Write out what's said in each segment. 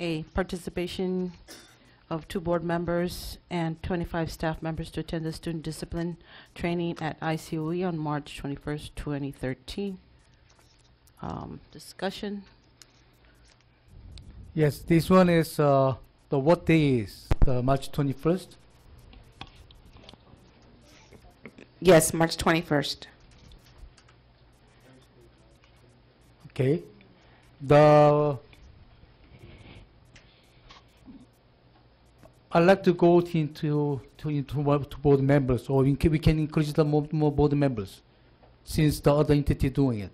A, participation of two board members and 25 staff members to attend the student discipline training at ICOE on March 21st, 2013. Um, Discussion, Yes, this one is, uh, the what day is, the March 21st? Yes, March 21st. Okay. The, I'd like to go into, to, into to board members, or we can, we can increase the more, more board members, since the other entity doing it.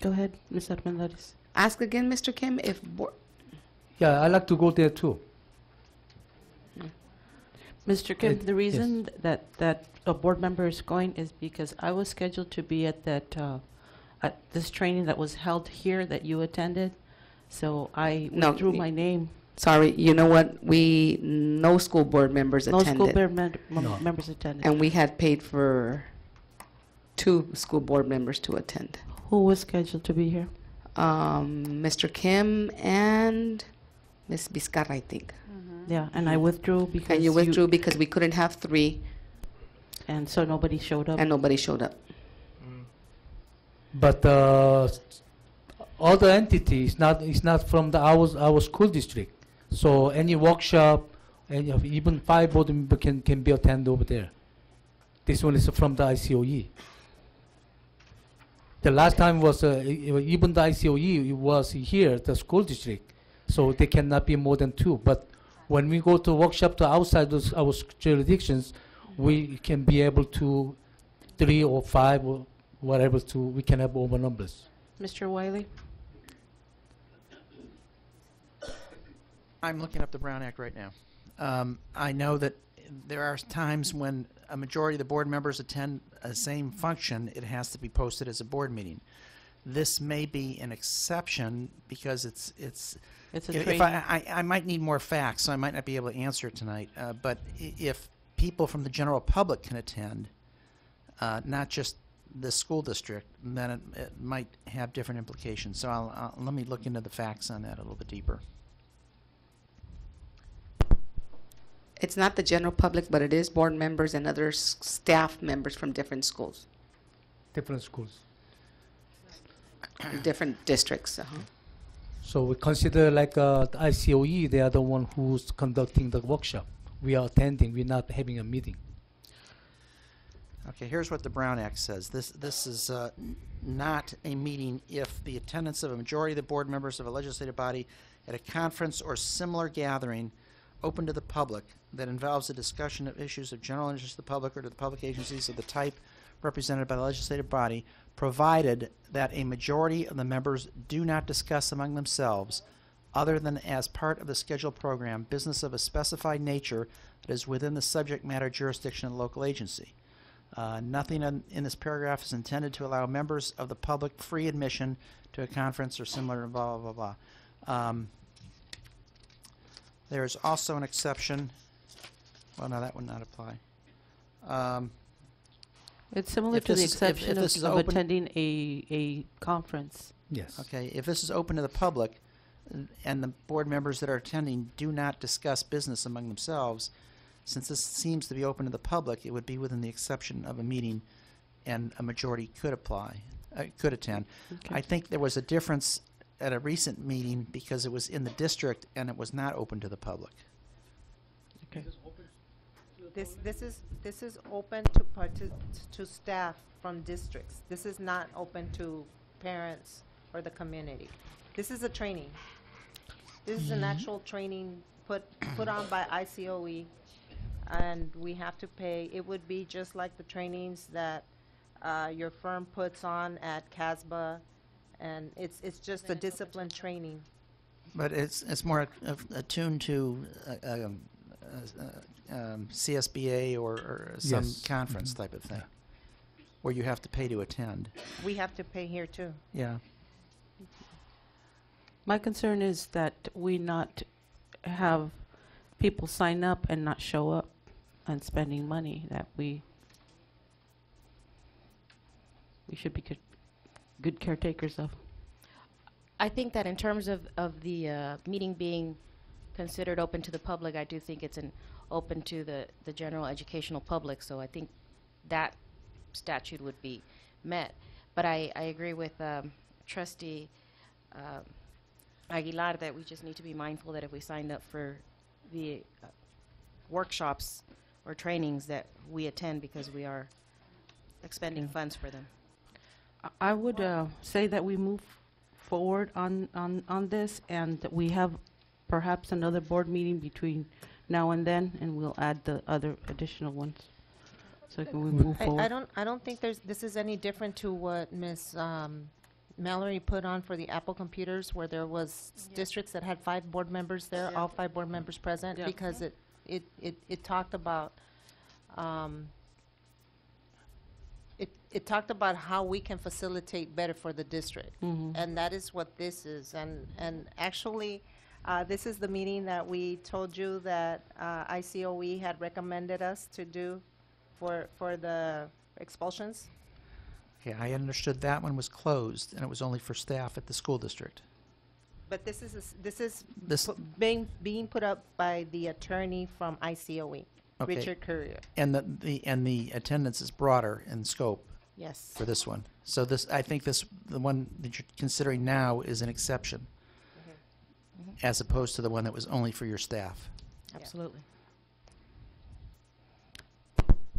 go ahead, Ms. Hernandez. Ask again, Mr. Kim, if, bo- Yeah, I'd like to go there too. Mr. Kim, It- the yes. reason that, that a board member is going is because I was scheduled to be at that, uh, at this training that was held here that you attended. So I No, withdrew y- my name. Sorry, you know what? We, no school board members No school board mem- mem- No. members attended. And we had paid for two school board members to attend. Who was scheduled to be here? Um, Mr. Kim and Ms. Vizcarra, I think. Yeah, and I withdrew because And you withdrew because we couldn't have three And so nobody showed up. and nobody showed up. But uh, other entity is not is not from the our our school district. So any workshop, any of even five board member can can be attend over there. This one is from the ICOE. The last time was uh, even the ICOE it was here, the school district, so they cannot be more than two. But when we go to workshop to outside those our jurisdictions, we can be able to three or five or whatever to we can have over numbers. Mr. Wiley? I'm looking up the Brown Act right now. Um, I know that there are times when a majority of the board members attend a same function, it has to be posted as a board meeting. This may be an exception because it's, it's, It's a if if. I, I, I might need more facts, so I might not be able to answer it tonight. Uh, but i- if people from the general public can attend, uh, not just the school district, then it, it might have different implications. So I'll, I'll, let me look into the facts on that a little bit deeper. It's not the general public, but it is board members and other s- staff members from different schools, Different schools. different districts. uh-huh. So we consider like uh, the ICOE, they are the one who's conducting the workshop. We are attending. We're not having a meeting. Okay, here's what the Brown Act says. This, this is uh, not a meeting if the attendance of a majority of the board members of a legislative body at a conference or similar gathering open to the public that involves a discussion of issues of general interest to the public or to the public agencies of the type represented by the legislative body, provided that a majority of the members do not discuss among themselves, other than as part of the scheduled program, business of a specified nature that is within the subject matter jurisdiction of the local agency. Uh, Nothing in, in this paragraph is intended to allow members of the public free admission to a conference or similar blah, blah, blah, blah. Um, There is also an exception, well, no, that would not apply. Um, It's similar if to the this is- if- if exception this of is of open- attending a, a conference. Yes. Okay, if this is open to the public, and the board members that are attending do not discuss business among themselves, since this seems to be open to the public, it would be within the exception of a meeting, and a majority could apply, uh, could attend. Okay. I think there was a difference at a recent meeting because it was in the district and it was not open to the public. Okay. This, this is, this is open to partic, to staff from districts. This is not open to parents or the community. This is a training. This is an actual training put, put on by ICOE, and we have to pay, it would be just like the trainings that, uh, your firm puts on at CASBA, and it's, it's just a discipline training. But it's, it's more at- attuned to uh, um, uh, uh, um, CSBA or, or some Yes. conference type of thing, where you have to pay to attend. We have to pay here too. Yeah. My concern is that we not have people sign up and not show up and spending money that we, we should be good, good caretakers of. I think that in terms of, of the uh, meeting being considered open to the public, I do think it's an open to the, the general educational public, so I think that statute would be met. But I, I agree with um, trustee um, Aguilar that we just need to be mindful that if we signed up for the uh, workshops or trainings that we attend because we are expending funds for them. I- I would uh, say that we move forward on, on, on this, and that we have perhaps another board meeting between now and then, and we'll add the other additional ones. So can we move I, forward? I don't, I don't think there's, this is any different to what Ms. um, Mallory put on for the Apple computers, where there was s- districts that had five board members there, all five board members present, Yeah. because it, it, it, it talked about, um, it, it talked about how we can facilitate better for the district. Mhm. And that is what this is. And, and actually, uh, this is the meeting that we told you that uh, ICOE had recommended us to do for, for the expulsions. Okay, I understood that one was closed, and it was only for staff at the school district. But this is, a s- this is This, being, being put up by the attorney from ICOE, Okay. Richard Courier. and the, the, and the attendance is broader in scope Yes. for this one. So this, I think this, the one that you're considering now is an exception, mm-hmm. as opposed to the one that was only for your staff. Absolutely.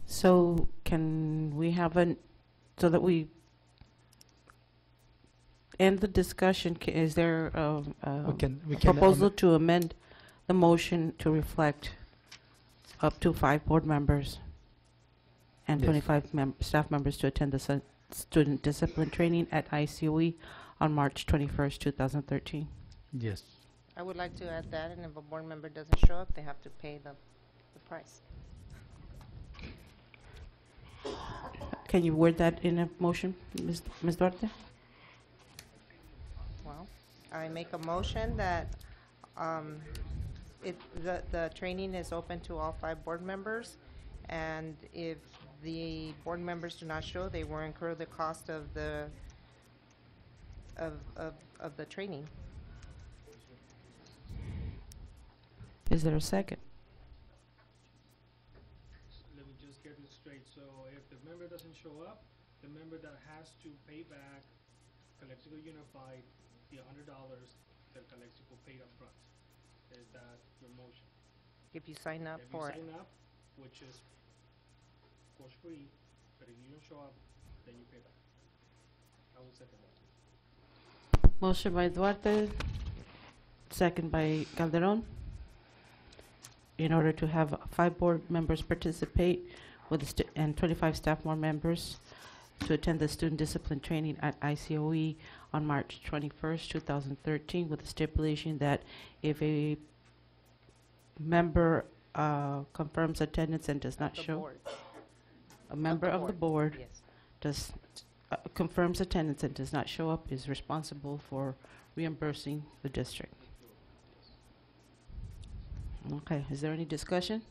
So can we have an, so that we end the discussion, ca- is there a, a can, we can. proposal to amend the motion to reflect up to five board members and Yes. 25 mem- staff members to attend the su- student discipline training at ICOE on March 21st, 2013? Yes. I would like to add that, and if a board member doesn't show up, they have to pay the, the price. Can you word that in a motion, Ms. Ms. Duarte? Well, I make a motion that, um, it, the, the training is open to all five board members. And if the board members do not show, they will incur the cost of the, of, of, of the training. Is there a second? let me just get this straight. So if the member doesn't show up, the member that has to pay back Calexico Unified the hundred dollars that Calexico paid upfront. Is that your motion? If you sign up If you for it. up, which is cost free, but if you don't show up, then you pay back. I will second that. Motion by Duarte, second by Calderon. In order to have five board members participate with the stu- and 25 staff more members to attend the student discipline training at ICOE on March 21st, 2013, with the stipulation that if a member uh, confirms attendance and does not The show, board. A member of the board Yes. does, uh, confirms attendance and does not show up is responsible for reimbursing the district. Okay, is there any discussion?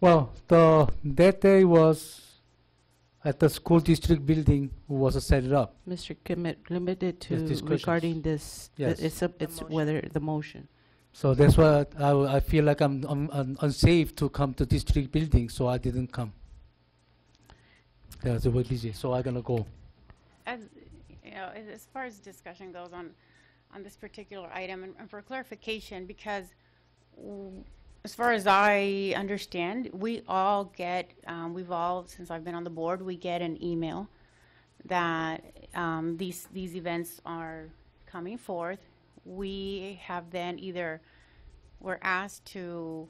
Well, the, that day was at the school district building was set it up. Mr. Kimmett, limited to discussions. regarding this, i- Yes. it's, up- it's motion. whether, the motion. So that's why I, I feel like I'm, I'm, un unsafe to come to district building, so I didn't come. A bit busy, so I'm gonna go. As, you know, as, as far as discussion goes on, on this particular item, and, and for clarification, because as far as I understand, we all get, um, we've all, since I've been on the board, we get an email that, um, these, these events are coming forth. We have then either, we're asked to,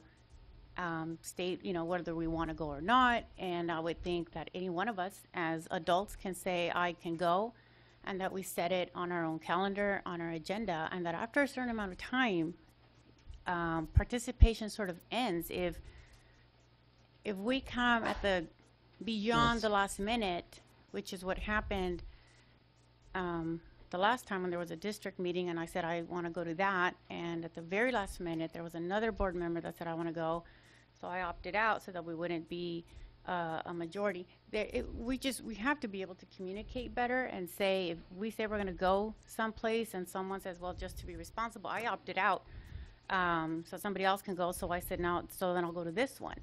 um, state, you know, whether we want to go or not. And I would think that any one of us as adults can say, I can go, and that we set it on our own calendar, on our agenda, and that after a certain amount of time, um, participation sort of ends. If, if we come at the, beyond Yes. the last minute, which is what happened, um, the last time when there was a district meeting and I said I want to go to that, and at the very last minute, there was another board member that said I want to go. So I opted out so that we wouldn't be uh, a majority. There, it, we just, we have to be able to communicate better and say, if we say we're gonna go someplace and someone says, well, just to be responsible, I opted out. Um, so somebody else can go, so I said, now, so then I'll go to this one.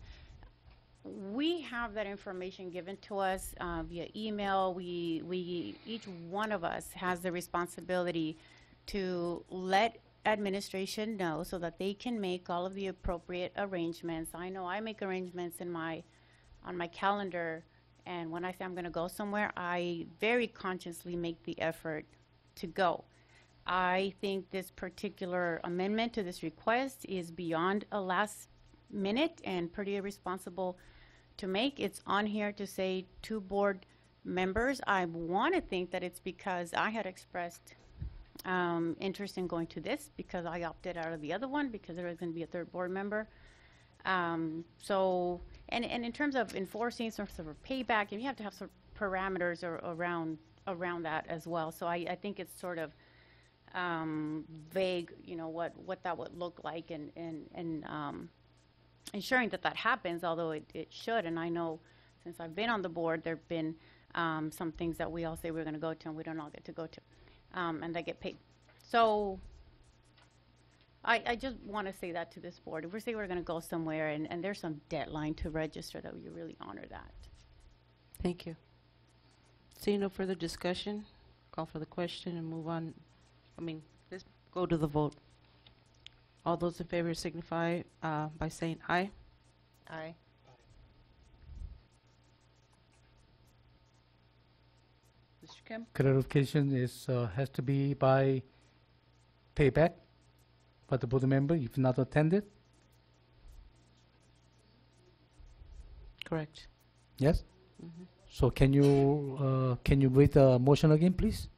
We have that information given to us uh, via email. We, we, each one of us has the responsibility to let administration know so that they can make all of the appropriate arrangements. I know I make arrangements in my, on my calendar, and when I say I'm gonna go somewhere, I very consciously make the effort to go. I think this particular amendment to this request is beyond a last minute and pretty irresponsible to make. It's on here to say two board members. I want to think that it's because I had expressed um, interest in going to this because I opted out of the other one because there was going to be a third board member. Um, so, and, and in terms of enforcing some sort of payback, you have to have some parameters ar- around, around that as well. So I, I think it's sort of, um, vague, you know, what, what that would look like and, and, and, um, ensuring that that happens, although it, it should. And I know since I've been on the board, there've been, um, some things that we all say we're gonna go to and we don't all get to go to. Um, and they get paid. So I, I just want to say that to this board. If we say we're going to go somewhere and, and there's some deadline to register, that we really honor that. Thank you. Seeing no further discussion, call for the question and move on. I mean, let's go to the vote. All those in favor signify uh, by saying aye. Aye. Mr. Kim? Clarification is, uh, has to be by payback by the board member if not attended, Correct. yes? Mhm. So can you, uh, can you read the motion again, please?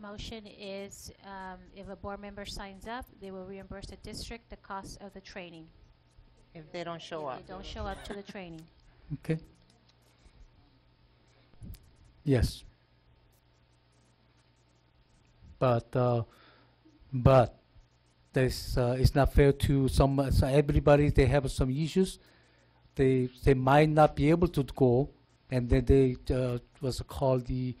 Motion is, um, if a board member signs up, they will reimburse the district the cost of the training. If they don't show If up. they don't show up to the training. Okay. Yes. But, uh, but there's, uh, it's not fair to some, uh, so everybody, they have some issues. They, they might not be able to go, and then they, uh, was called the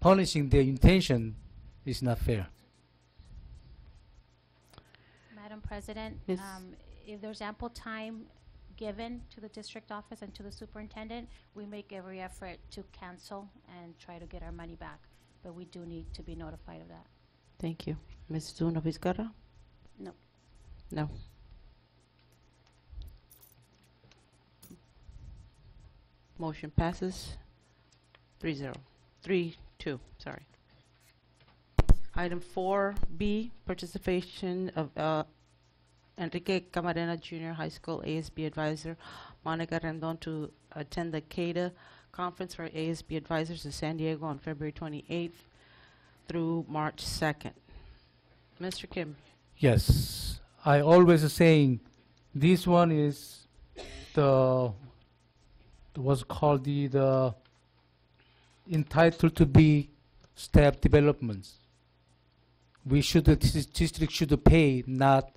punishing their intention is not fair. Madam President, Ms. um, if there's ample time given to the district office and to the superintendent, we make every effort to cancel and try to get our money back. But we do need to be notified of that. Thank you. Ms. Zuno Vizcarra? No. No. Motion passes three zero, three two, sorry. Item four B, participation of, uh, Enrique Camarena Junior High School ASB advisor Monica Rendon to attend the CADA conference for ASB advisors in San Diego on February twenty-eighth through March second. Mr. Kim? Yes, I always saying, this one is the, was called the, the entitled to be staff developments. We should, the district should pay, not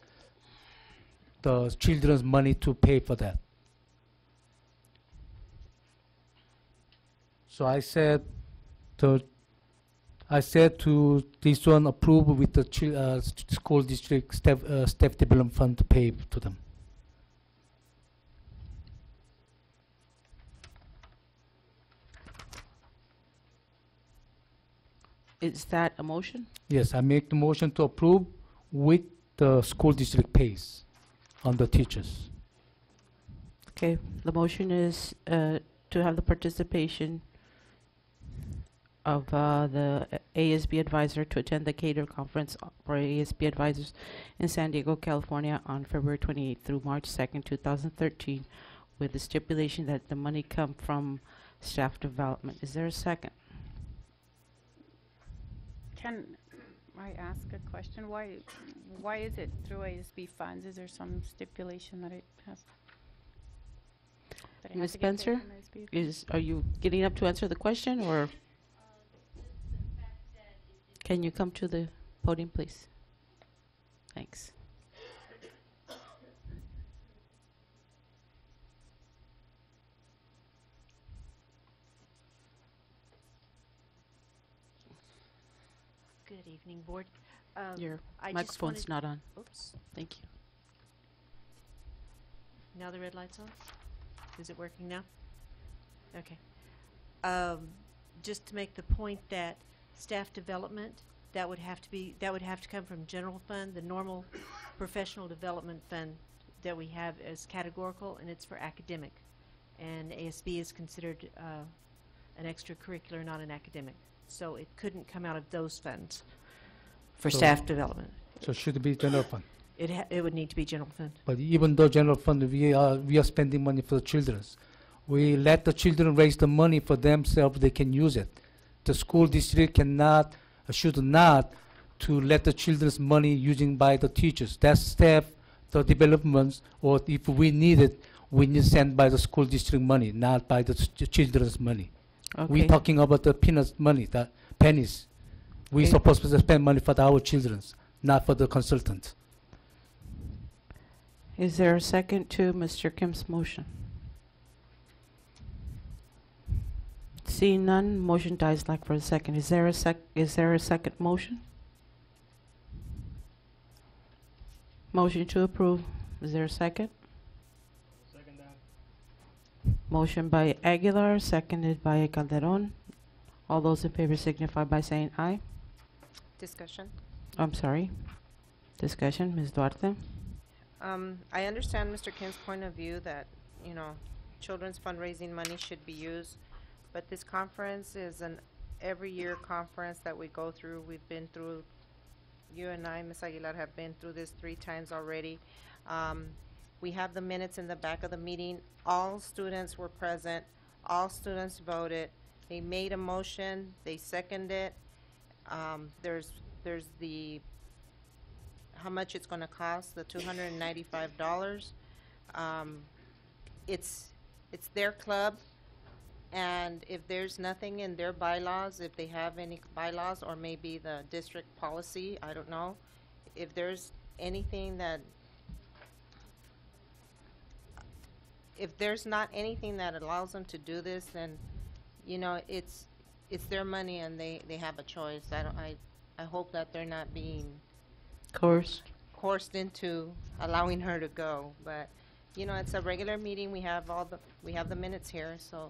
the children's money to pay for that. So I said, the I said to this one approve with the uh, school district staff, uh, staff development fund to pay to them. Is that a motion? Yes, I make the motion to approve with the school district pays on the teachers. Okay, the motion is uh, to have the participation of uh, the ASB advisor to attend the CADA Conference for ASB advisors in San Diego, California on February 28th through March 2nd, 2013, with the stipulation that the money come from staff development. Is there a second? Can I ask a question? Why, why is it through ASB funds? Is there some stipulation that it has? that it has Ms. to get paid Spencer? from ASB? Is, are you getting up to answer the question, or? Can you come to the podium, please? Thanks. Good evening, Board. Um, Your I microphone's wanted- not on. Oops, Thank you. now the red light's on? Is it working now? Okay. Um, Just to make the point that staff development, that would have to be, that would have to come from general fund, the normal professional development fund that we have as categorical, and it's for academic. And ASB is considered uh, an extracurricular, not an academic. So it couldn't come out of those funds for So- staff development. So it should be general fund. It ha- it would need to be general fund. But even though general fund, we are, we are spending money for the childrens. We let the children raise the money for themselves, they can use it. The school district cannot, should not, to let the children's money using by the teachers. That's staff, the developments, or if we need it, we need send by the school district money, not by the ch- children's money. We Okay. talking about the peanuts money, the pennies. We Okay. supposed to spend money for the- our childrens, not for the consultant. Is there a second to Mr. Kim's motion? Seeing none, motion dies like for a second. Is there a sec, is there a second motion? Motion to approve. Is there a second? Motion by Aguilar, seconded by Calderon. All those in favor signify by saying aye. Discussion? I'm sorry. Discussion, Ms. Duarte? Um, I understand Mr. Kim's point of view that, you know, children's fundraising money should be used, but this conference is an every year conference that we go through. We've been through, you and I, Ms. Aguilar, have been through this three times already. Um, we have the minutes in the back of the meeting. All students were present. All students voted. They made a motion. They seconded. Um, there's, there's the how much it's gonna cost, the two hundred and ninety-five dollars. Um, it's, it's their club, and if there's nothing in their bylaws, if they have any bylaws, or maybe the district policy, I don't know, if there's anything that, if there's not anything that allows them to do this, then, you know, it's, it's their money and they, they have a choice. I don't, I, I hope that they're not being Course. forced into allowing her to go, but, you know, it's a regular meeting, we have all the, we have the minutes here, so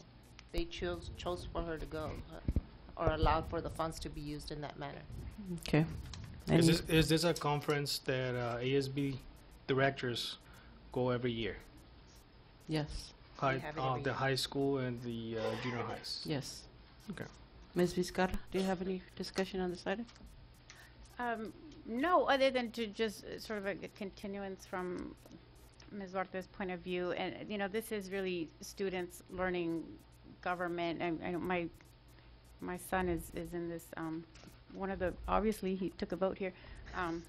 they chose, chose for her to go, uh, or allowed for the funds to be used in that manner. Okay. Is Any- this, is this a conference that uh, ASB directors go every year? Yes, High, have it uh, every the year. high school and the uh, junior highs? yes. Okay. Ms. Vizcarra, do you have any discussion on this item? Um, no, other than to just uh, sort of a a continuance from Ms. Duarte's point of view, and, uh, you know, this is really students learning government, and, I know my, my son is, is in this, um, one of the, obviously, he took a vote here. Um,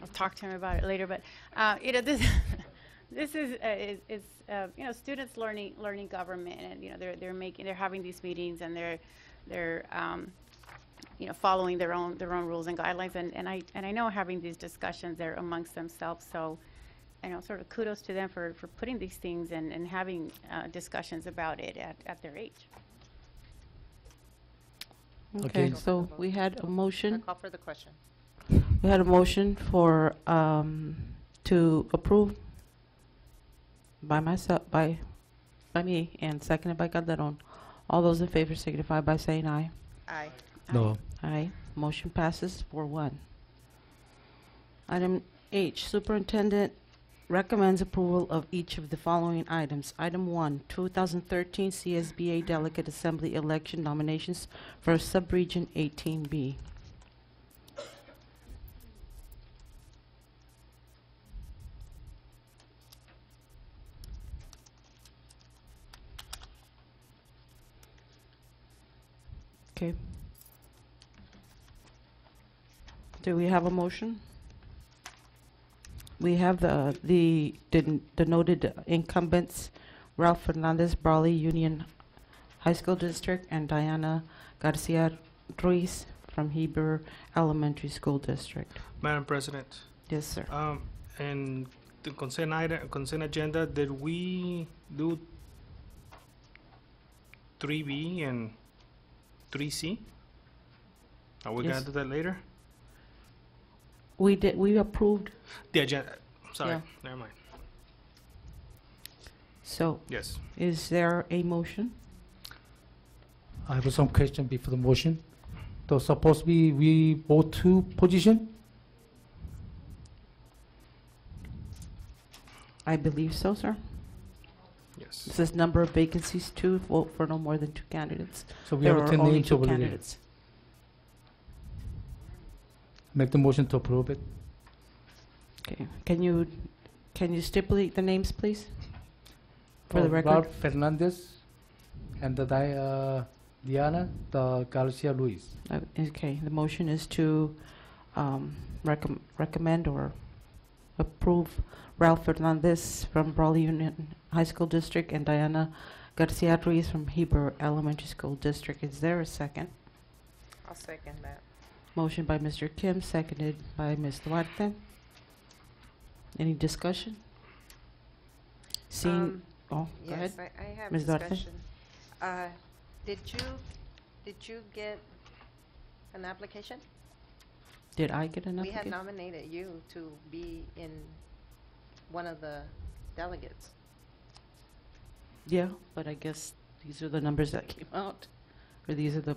I'll talk to him about it later, but, uh, you know, this, this is, uh, is, is, uh, you know, students learning, learning government, and, you know, they're, they're making, they're having these meetings, and they're, they're, um, you know, following their own, their own rules and guidelines, and, and I, and I know having these discussions there amongst themselves, so, you know, sort of kudos to them for, for putting these things and, and having, uh, discussions about it at, at their age. Okay, Okay. so we had a motion, call for the question. we had a motion for, um, to approve by myself, by, by me, and seconded by Calderon. All those in favor signify by saying aye. Aye. No. Aye. Motion passes for one. Item H, Superintendent recommends approval of each of the following items. Item one, 2013 CSBA Delegate Assembly Election nominations for Subregion 18B. Okay. Do we have a motion? We have the, the, the the noted incumbents, Ralph Fernandez, Brawley Union High School District, and Diana Garcia Ruiz from Heber Elementary School District. Madam President, Yes, sir. Um, and the consent item, consent agenda, did we do three B and three C? Are we gonna do that later? We did, we approved, The agenda, sorry, Yeah. never mind. so Yes. is there a motion? I have some question before the motion. So supposed to be we vote two position? I believe so, sir. Yes. It says number of vacancies, two, vote for no more than two candidates. So we There have are ten only names two over there. candidates. Make the motion to approve it. Okay, can you, can you stipulate the names, please? For the record? Ralph Fernandez and the Di- uh, Diana the Garcia Luis. Uh, Okay, the motion is to um, recomm- recommend or approve Ralph Fernandez from Brawley Union High School District and Diana Garcia Ruiz from Heber Elementary School District. Is there a second? I'll second that. Motion by Mr. Kim, seconded by Ms. Duarte. Any discussion? Seeing, Um, oh, go ahead. Yes, I, I have Ms. Duarte? discussion. Uh, did you, did you get an application? Did I get an We had application? nominated you to be in one of the delegates. Yeah, but I guess these are the numbers that came out, or these are the,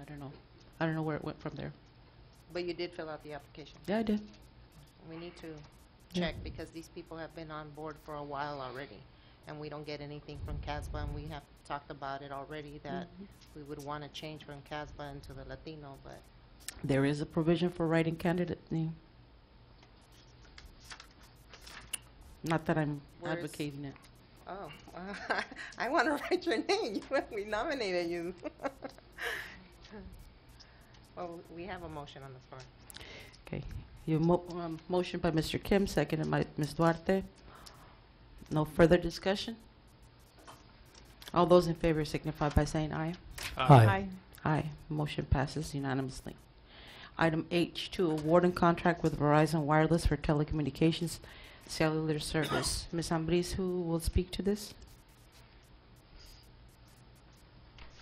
I don't know. I don't know where it went from there. But you did fill out the application. Yeah, I did. We need to Yeah. check because these people have been on board for a while already. And we don't get anything from CASBA and we have talked about it already that mm-hmm. we would want to change from CASBA into the Latino, but There is a provision for writing candidate name. Not that I'm Where is- advocating it. Oh, I want to write your name. We nominated you. Well, we have a motion on the floor. Okay, you mo- um, motion by Mr. Kim, seconded by Ms. Duarte. No further discussion? All those in favor signify by saying aye. Aye. Aye, motion passes unanimously. Item H, to award and contract with Verizon Wireless for telecommunications cellular service. Ms. Ambriz, who will speak to this?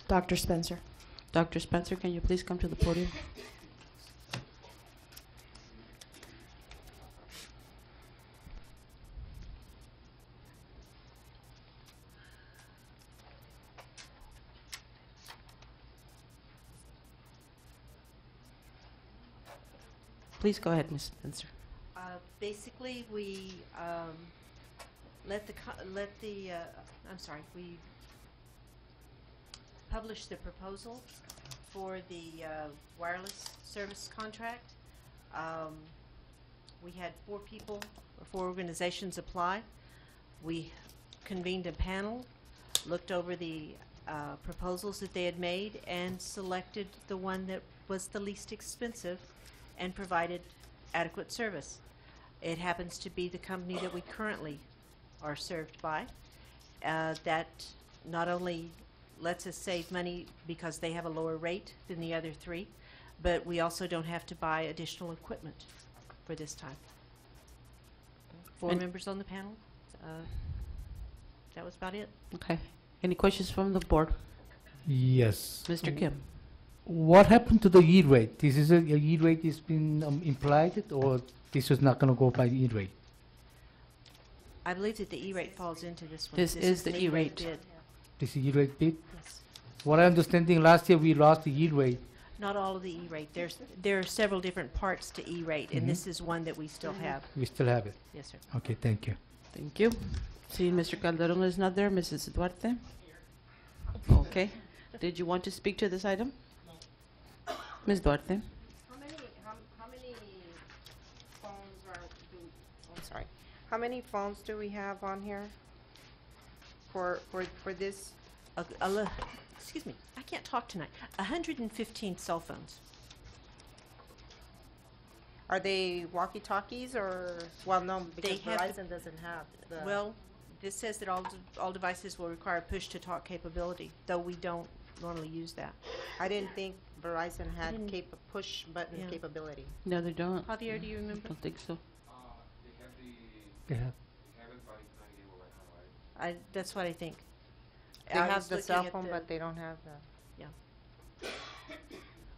Dr. Spencer. Dr. Spencer, can you please come to the podium? Please go ahead, Ms. Spencer. Uh, Basically, we um, let the, let the, uh, I'm sorry, we published the proposal for the uh, wireless service contract. Um, We had four people, or four organizations apply. We convened a panel, looked over the uh, proposals that they had made, and selected the one that was the least expensive and provided adequate service. It happens to be the company that we currently are served by. Uh, That not only lets us save money because they have a lower rate than the other three, but we also don't have to buy additional equipment for this time. Four And- members on the panel. Uh, That was about it. Okay. Any questions from the board? Yes. Mr. Kim? What happened to the E-rate? This is a, a E-rate is been um, implied or this is not gonna go by E-rate? I believe that the E-rate falls into this one. This is the E-rate. bid. This is E-rate bid? Yes. What I'm understanding, last year we lost the E-rate. Not all of the E-rate. There's, there are several different parts to E-rate, and this is one that we still have. We still have it. Yes, sir. Okay, thank you. Thank you. See, Mr. Calderon is not there, Mrs. Duarte? Okay. Did you want to speak to this item? Ms. Duarte? How many, how, how many phones are, do, I'm sorry, how many phones do we have on here? For, for, for this, A- a li- Excuse me, I can't talk tonight. hundred and fifteen cell phones. are they walkie-talkies or, well, no, because have the- Verizon doesn't have the. Well, this says that all, de- all devices will require push-to-talk capability, though we don't normally use that. I didn't think Verizon had didn't- capa- push button Yeah. capability. No, they don't. Javier, do you mm-hmm. remember? Don't think so. They have. I, that's what I think. They I have was the looking cell at phone, the- but they don't have the. Yeah.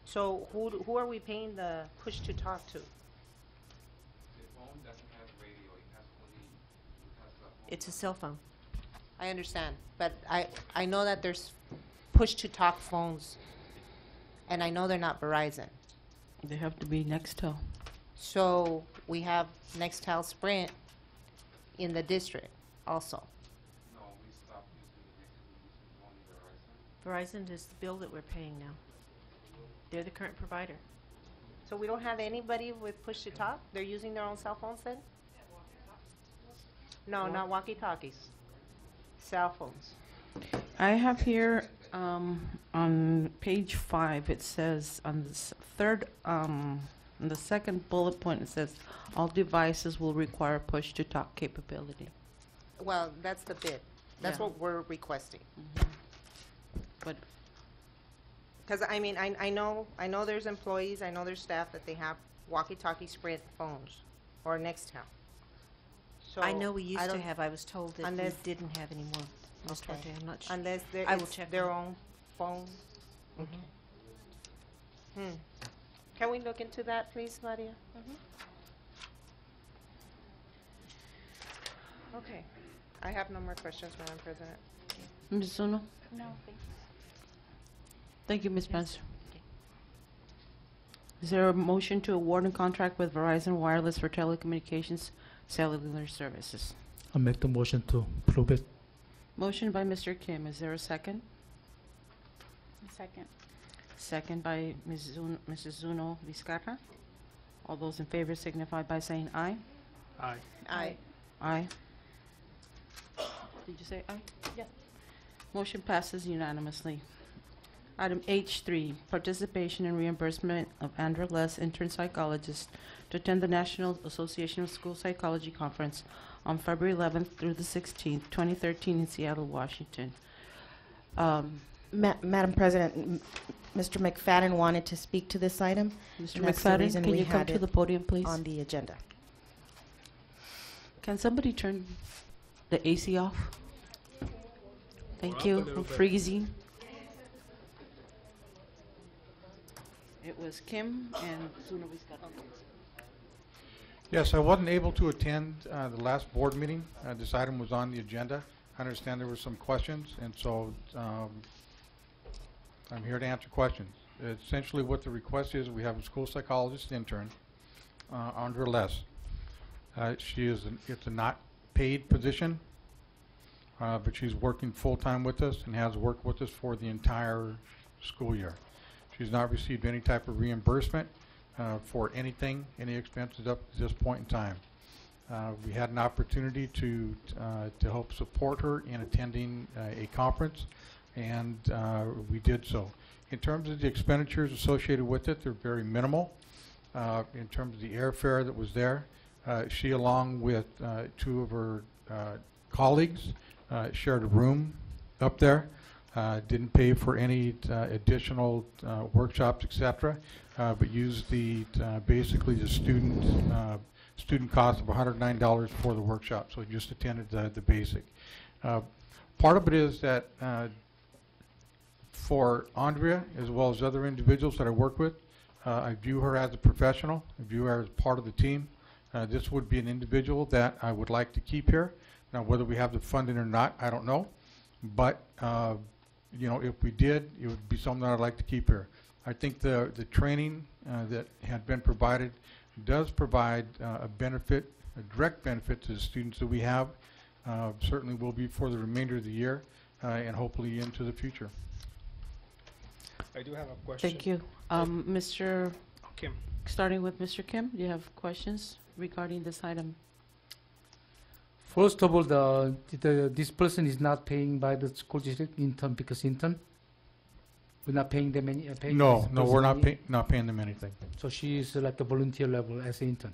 So who, d- who are we paying the push to talk to? It's a cell phone. I understand, but I, I know that there's push to talk phones, and I know they're not Verizon. They have to be Nextel. So we have Nextel Sprint in the district also. No, we stopped using the next, we used only Verizon. Verizon is the bill that we're paying now. They're the current provider. So we don't have anybody with push to talk? They're using their own cell phones then? No, not walkie-talkies. Cell phones. I have here, um, on page five, it says, on the s- third, um, on the second bullet point, it says, all devices will require push-to-talk capability. Well, that's the bid. That's Yeah. what we're requesting. But Because, I mean, I, I know, I know there's employees, I know there's staff that they have walkie-talkie Sprint phones or Nextel. So I know we used to don't- have, I was told that we unless- didn't have anymore. Ms. Okay. Duarte, I'm not sure. Unless they're, I will check their on own phone? Mhm. Hmm. Can we look into that, please, Maria? Okay. I have no more questions, Madam President. Ms. Zuno? No, thank you. Thank you, Ms. Spencer. Is there a motion to award a contract with Verizon Wireless for telecommunications cellular services? I'll make the motion to approve it. Motion by Mr. Kim, is there a second? Second. Second by Ms. Zuno, Mrs. Zuno Vizcarra. All those in favor signify by saying aye. Aye. Aye. Aye. Did you say aye? Yeah. Motion passes unanimously. Item H3, participation and reimbursement of Andrew Less, intern psychologist, to attend the National Association of School Psychology Conference on February 11th through the 16th, 2013 in Seattle, Washington. Um, Ma- Madam President, m- Mr. McFadden wanted to speak to this item Mr. And that's the McFadden, reason can we you come had to it the podium, please? on the agenda. Can somebody turn the AC off? Thank you, I'm freezing. It was Kim and Zuno Vizcarra. Yes, I wasn't able to attend uh, the last board meeting. Uh, This item was on the agenda. I understand there were some questions, and so um, I'm here to answer questions. Essentially, what the request is, we have a school psychologist intern, uh, Andra Les. Uh, She is, an- it's a not paid position, uh, but she's working full-time with us and has worked with us for the entire school year. She's not received any type of reimbursement uh, for anything, any expenses up to this point in time. Uh, We had an opportunity to, uh, to help support her in attending uh, a conference, and uh, we did so. In terms of the expenditures associated with it, they're very minimal. In terms of the airfare that was there, she, along with two of her colleagues, shared a room up there, uh, didn't pay for any uh, additional uh, workshops, et cetera, uh, but used the, uh, basically the student, uh, student cost of $109 for the workshop, so just attended the, the basic. Uh, Part of it is that uh, for Andrea, as well as other individuals that I work with, uh, I view her as a professional, I view her as part of the team. This would be an individual that I would like to keep here. Now, whether we have the funding or not, I don't know. But, you know, if we did, it would be something that I'd like to keep here. I think the, the training uh, that had been provided does provide uh, a benefit, a direct benefit to the students that we have. Uh, Certainly will be for the remainder of the year uh, and hopefully into the future. I do have a question. Thank you. Um, Mr., Kim, starting with Mr. Kim, do you have questions regarding this item? First of all, the, the, this person is not paying by the school district intern because intern. We're not paying them any, uh, paying No, this no, we're not any- paying, not paying them anything. So she is like a volunteer level as an intern.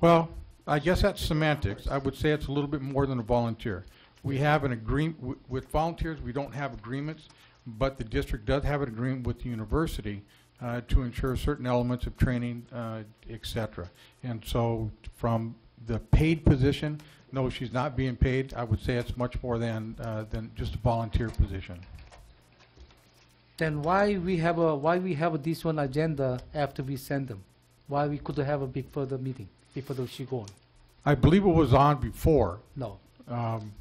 Well, I guess that's semantics. I would say it's a little bit more than a volunteer. We have an agreement, with volunteers, we don't have agreements, but the district does have an agreement with the university uh, to ensure certain elements of training, uh, et cetera. And so from the paid position, no, she's not being paid. I would say it's much more than, uh, than just a volunteer position. Then why we have a, why we have this one agenda after we send them? Why we could have a big further meeting before the she go on? I believe it was on before. No. Um,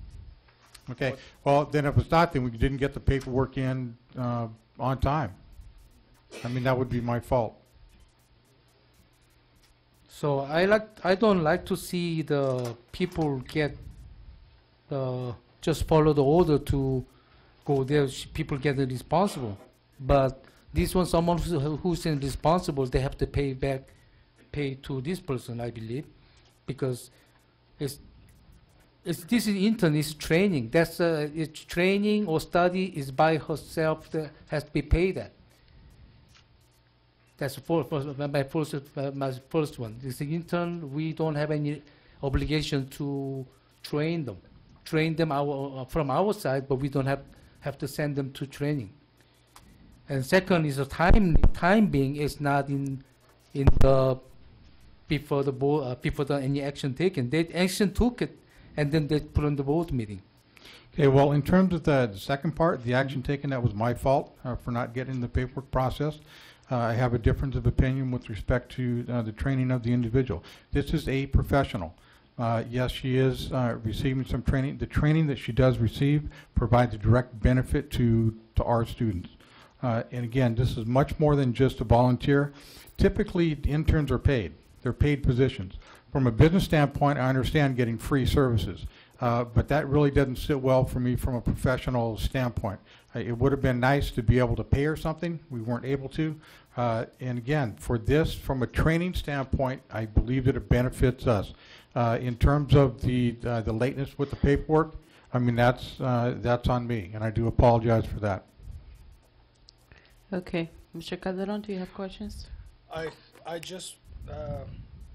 Okay, well, then if it's not, then we didn't get the paperwork in uh, on time. I mean, that would be my fault. So I like, I don't like to see the people get, uh, just follow the order to go there, people get responsible. But this one, someone who's, who's responsible, they have to pay back, pay to this person, I believe, because it's, it's, this is intern, is training, that's, uh, it's training or study is by herself, that has to be paid at. That's for, for my- first, my first one. This intern, we don't have any obligation to train them. Train them our, uh, from our side, but we don't have, have to send them to training. And second is the time, time being is not in, in the, before the board, uh, before the, any action taken. They action took it, and then they put on the board meeting. Okay, well, in terms of the second part, the action taken, that was my fault uh, for not getting the paperwork processed. Uh, I have a difference of opinion with respect to uh, the training of the individual. This is a professional. Uh, Yes, she is uh, receiving some training. The training that she does receive provides a direct benefit to, to our students. Uh, And again, this is much more than just a volunteer. Typically, interns are paid. They're paid positions. From a business standpoint, I understand getting free services. Uh, But that really doesn't sit well for me from a professional standpoint. Uh, It would have been nice to be able to pay her something, we weren't able to. Uh, And again, for this, from a training standpoint, I believe that it benefits us. Uh, In terms of the, uh, the lateness with the paperwork, I mean, that's, that's on me, and I do apologize for that. Okay, Mr. Calderon, do you have questions? I, I just, uh,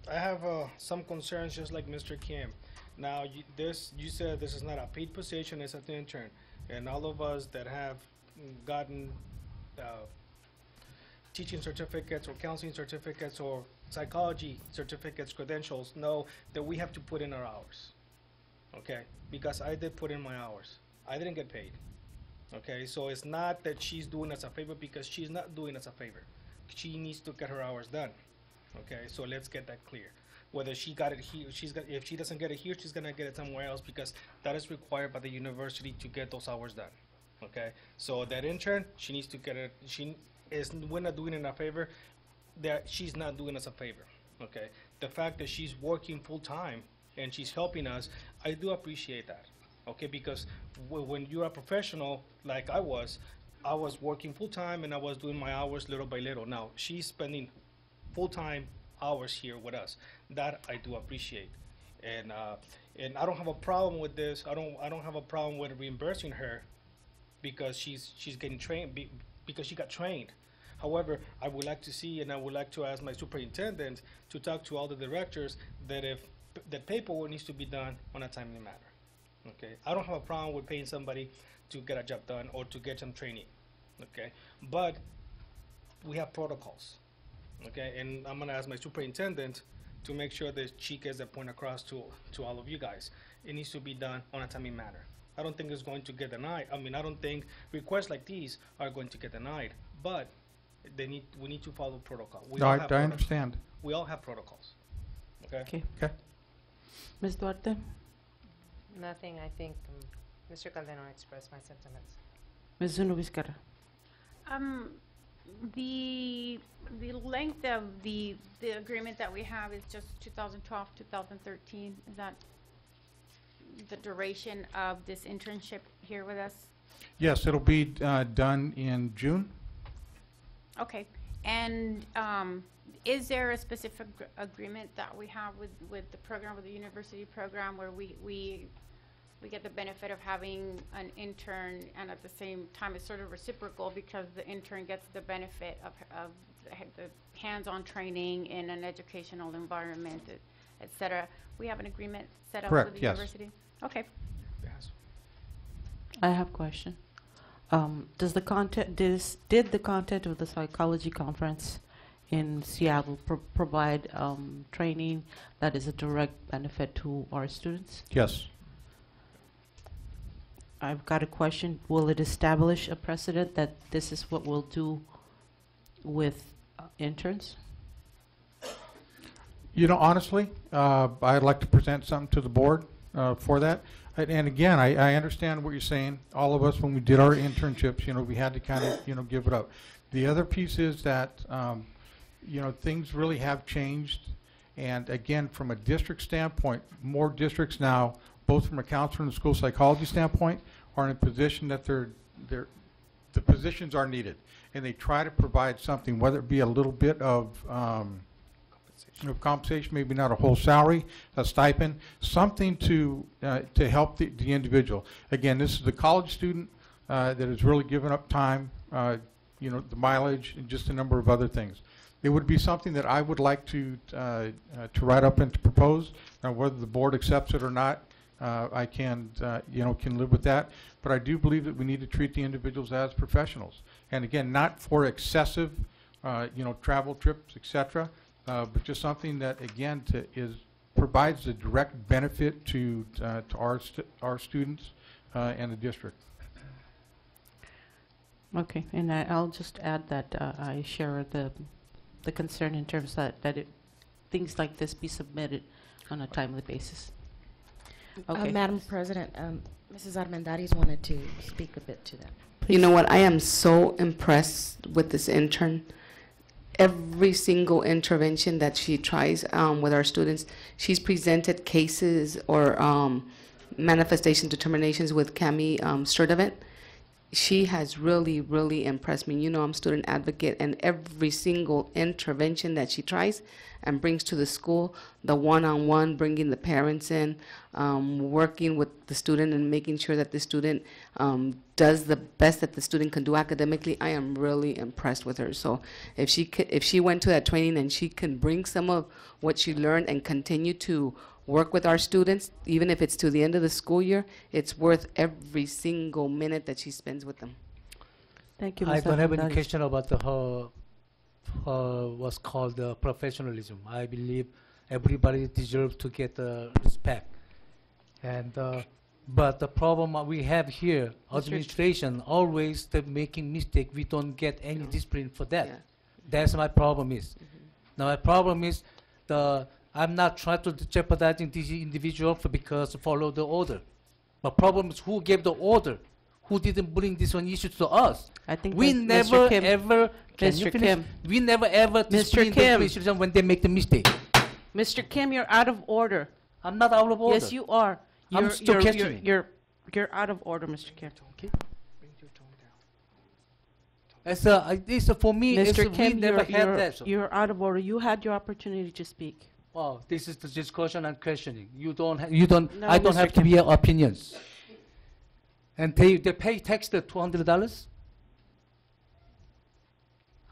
I have, uh, some concerns, just like Mr. Kim. Now, you, this, you said this is not a paid position, it's an intern. And all of us that have gotten, uh, teaching certificates or counseling certificates or psychology certificates, credentials, know that we have to put in our hours. Okay, because I did put in my hours. I didn't get paid. Okay, so it's not that she's doing us a favor because she's not doing us a favor. She needs to get her hours done. Okay, so let's get that clear. Whether she got it here, she's got, if she doesn't get it here, she's gonna get it somewhere else because that is required by the university to get those hours done. Okay, so that intern, she needs to get it, she is, we're not doing it a favor, that she's not doing us a favor. Okay, the fact that she's working full-time and she's helping us, I do appreciate that. Okay, because when you're a professional like I was, I was working full-time and I was doing my hours little by little. Now, she's spending full-time hours here with us. That I do appreciate. And, uh, and I don't have a problem with this. I don't, I don't have a problem with reimbursing her because she's, she's getting trained, be, because she got trained. However, I would like to see, and I would like to ask my superintendent to talk to all the directors that if, that paperwork needs to be done on a timely manner. Okay, I don't have a problem with paying somebody to get a job done or to get some training. Okay, but we have protocols. Okay, and I'm gonna ask my superintendent to make sure that she gets that point across to, to all of you guys. It needs to be done on a timely manner. I don't think it's going to get denied. I mean, I don't think requests like these are going to get denied, but they need, we need to follow protocol. We No, all I, have I understand. We all have protocols. Okay? Okay. Okay. Ms. Duarte? Nothing, I think, um, Mr. Calderon expressed my sentiments. Ms. Zuno Vizcarra? Um, the, the length of the, the agreement that we have is just 2012, 2013. Is that the duration of this internship here with us? Yes, it'll be uh, done in June. Okay, and, um, is there a specific agreement that we have with, with the program, with the university program, where we, we, we get the benefit of having an intern, and at the same time, it's sort of reciprocal, because the intern gets the benefit of, of the hands-on training in an educational environment, et- et cetera. We have an agreement set up with Correct, the yes. university? Okay, Yes. I have a question. Um, does the content, does, did the content of the psychology conference in Seattle pro- provide, um, training that is a direct benefit to our students? Yes. I've got a question. Will it establish a precedent that this is what we'll do with uh, interns? You know, honestly, uh, I'd like to present something to the board uh, for that. And- And again, I, I understand what you're saying. All of us, when we did our internships, you know, we had to kind of, you know, give it up. The other piece is that, um, you know, things really have changed. And again, from a district standpoint, more districts now, both from a counselor and a school psychology standpoint, are in a position that they're, they're, the positions are needed. And they try to provide something, whether it be a little bit of, um, of compensation, maybe not a whole salary, a stipend, something to, uh, to help the, the individual. Again, this is the college student, uh, that has really given up time, uh, you know, the mileage and just a number of other things. It would be something that I would like to, uh, uh, to write up and to propose. Now, whether the board accepts it or not, uh, I can, uh, you know, can live with that. But I do believe that we need to treat the individuals as professionals. And again, not for excessive, uh, you know, travel trips, etc., uh, but just something that, again, to, is, provides a direct benefit to, uh, to our, our students, uh, and the district. Okay, and I, I'll just add that I share the, the concern in terms that, that it, things like this be submitted on a timely basis. Uh, Okay. Madam President, um, Mrs. Armendariz wanted to speak a bit to that. You know what? I am so impressed with this intern. Every single intervention that she tries um, with our students, she's presented cases or um, manifestation determinations with Cami um, Sturdivant. She has really, really impressed me. You know, I'm student advocate, and every single intervention that she tries and brings to the school, the one-on-one, bringing the parents in, um, working with the student and making sure that the student um, does the best that the student can do academically. I am really impressed with her. So if she if she went to that training and she can bring some of what she learned and continue to work with our students, even if it's to the end of the school year, it's worth every single minute that she spends with them. Thank you, I Ms. don't have any question about the, her, her what's called the professionalism. I believe everybody deserves to get the respect. And, uh, but the problem we have here, Mr. administration always the making mistake, we don't get any discipline for that. Yeah. That's my problem is. Now, my problem is the, I'm not trying to jeopardizing this individual for because follow the order. My problem is who gave the order? Who didn't bring this one issue to us? I think We Ms. Never Kim- ever, can you Mr. finish? Kim. We never ever Mr. discipline the Kim. when they make the mistake. Mr. Kim, you're out of order. I'm not out of order. Yes, you are. I'm You're- still you're- you're- questioning. You're, you're out of order, Mr. Kim. It's a, I- it's a, for me, Mr. Kim, never had that. so- you're out of order. You had your opportunity to speak. Oh, this is the discussion and questioning. You don't, ha- you don't, No, I don't Mr. have to be opinions. And they, they pay tax the two hundred dollars?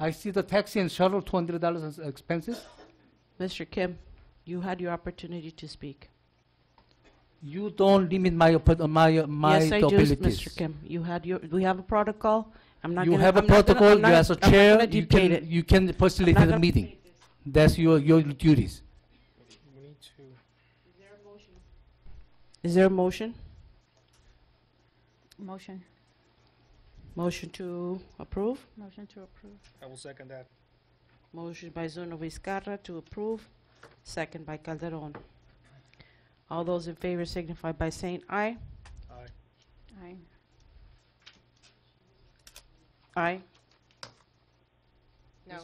I see the taxi and shuttle, two hundred dollars as expenses. Mr. Kim, you had your opportunity to speak. You don't limit my, oppo- uh, my, uh, my Yes, I do, abilities. Mr. Kim. You had your, we have a protocol. I'm not You gonna. have a I'm not gonna- protocol, I'm you not- as a I'm not chair, gonna you can, you can facilitate not gonna- meeting. That's your, your duties. We need to. Is there a motion? Motion, Motion to approve? motion to approve. I will second that. Motion by Zuno Vizcarra to approve, second by Calderon. All those in favor signify by saying aye. Aye. Aye. Aye. No.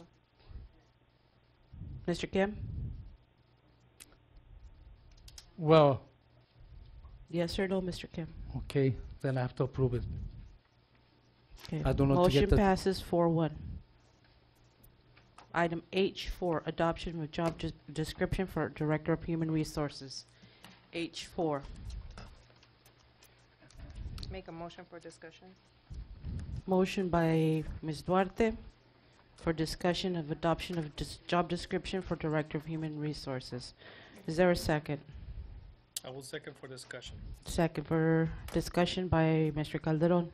Mr. Kim? Well, Yes or no, Mr. Kim? okay, then I have to approve it. Okay. I don't know to Motion get the- passes four one. Item H four, adoption of job des- description for Director of Human Resources. H four. Make a motion for discussion. Motion by Ms. Duarte for discussion of adoption of dis- job description for Director of Human Resources. Is there a second? I will second for discussion. Second for discussion by Mr. Calderon.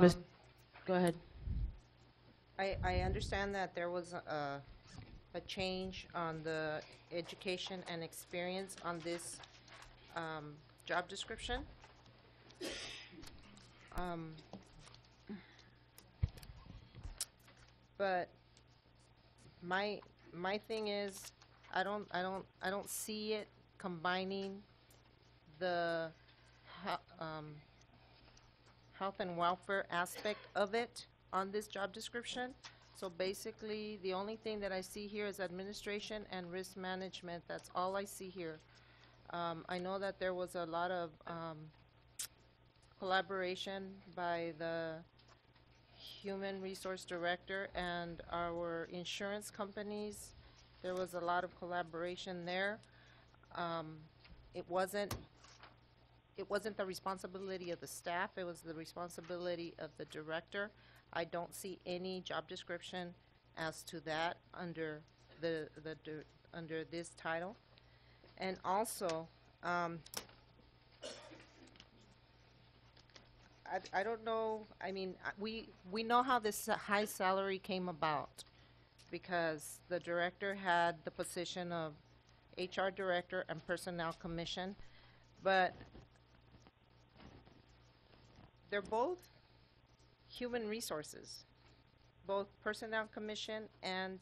Miss- Um, Go ahead. I, I understand that there was a, a change on the education and experience on this, um, job description. Um, But my, my thing is, I don't, I don't, I don't see it combining the, um, health and welfare aspect of it on this job description. So basically, the only thing that I see here is administration and risk management. That's all I see here. Um, I know that there was a lot of, um, collaboration by the human resource director and our insurance companies. There was a lot of collaboration there. Um, it wasn't it wasn't the responsibility of the staff, it was the responsibility of the director. I don't see any job description as to that under the, the, under this title. And also, um, I, I don't know, I mean, we, we know how this high salary came about because the director had the position of HR director and personnel commission, but they're both human resources, both personnel commission and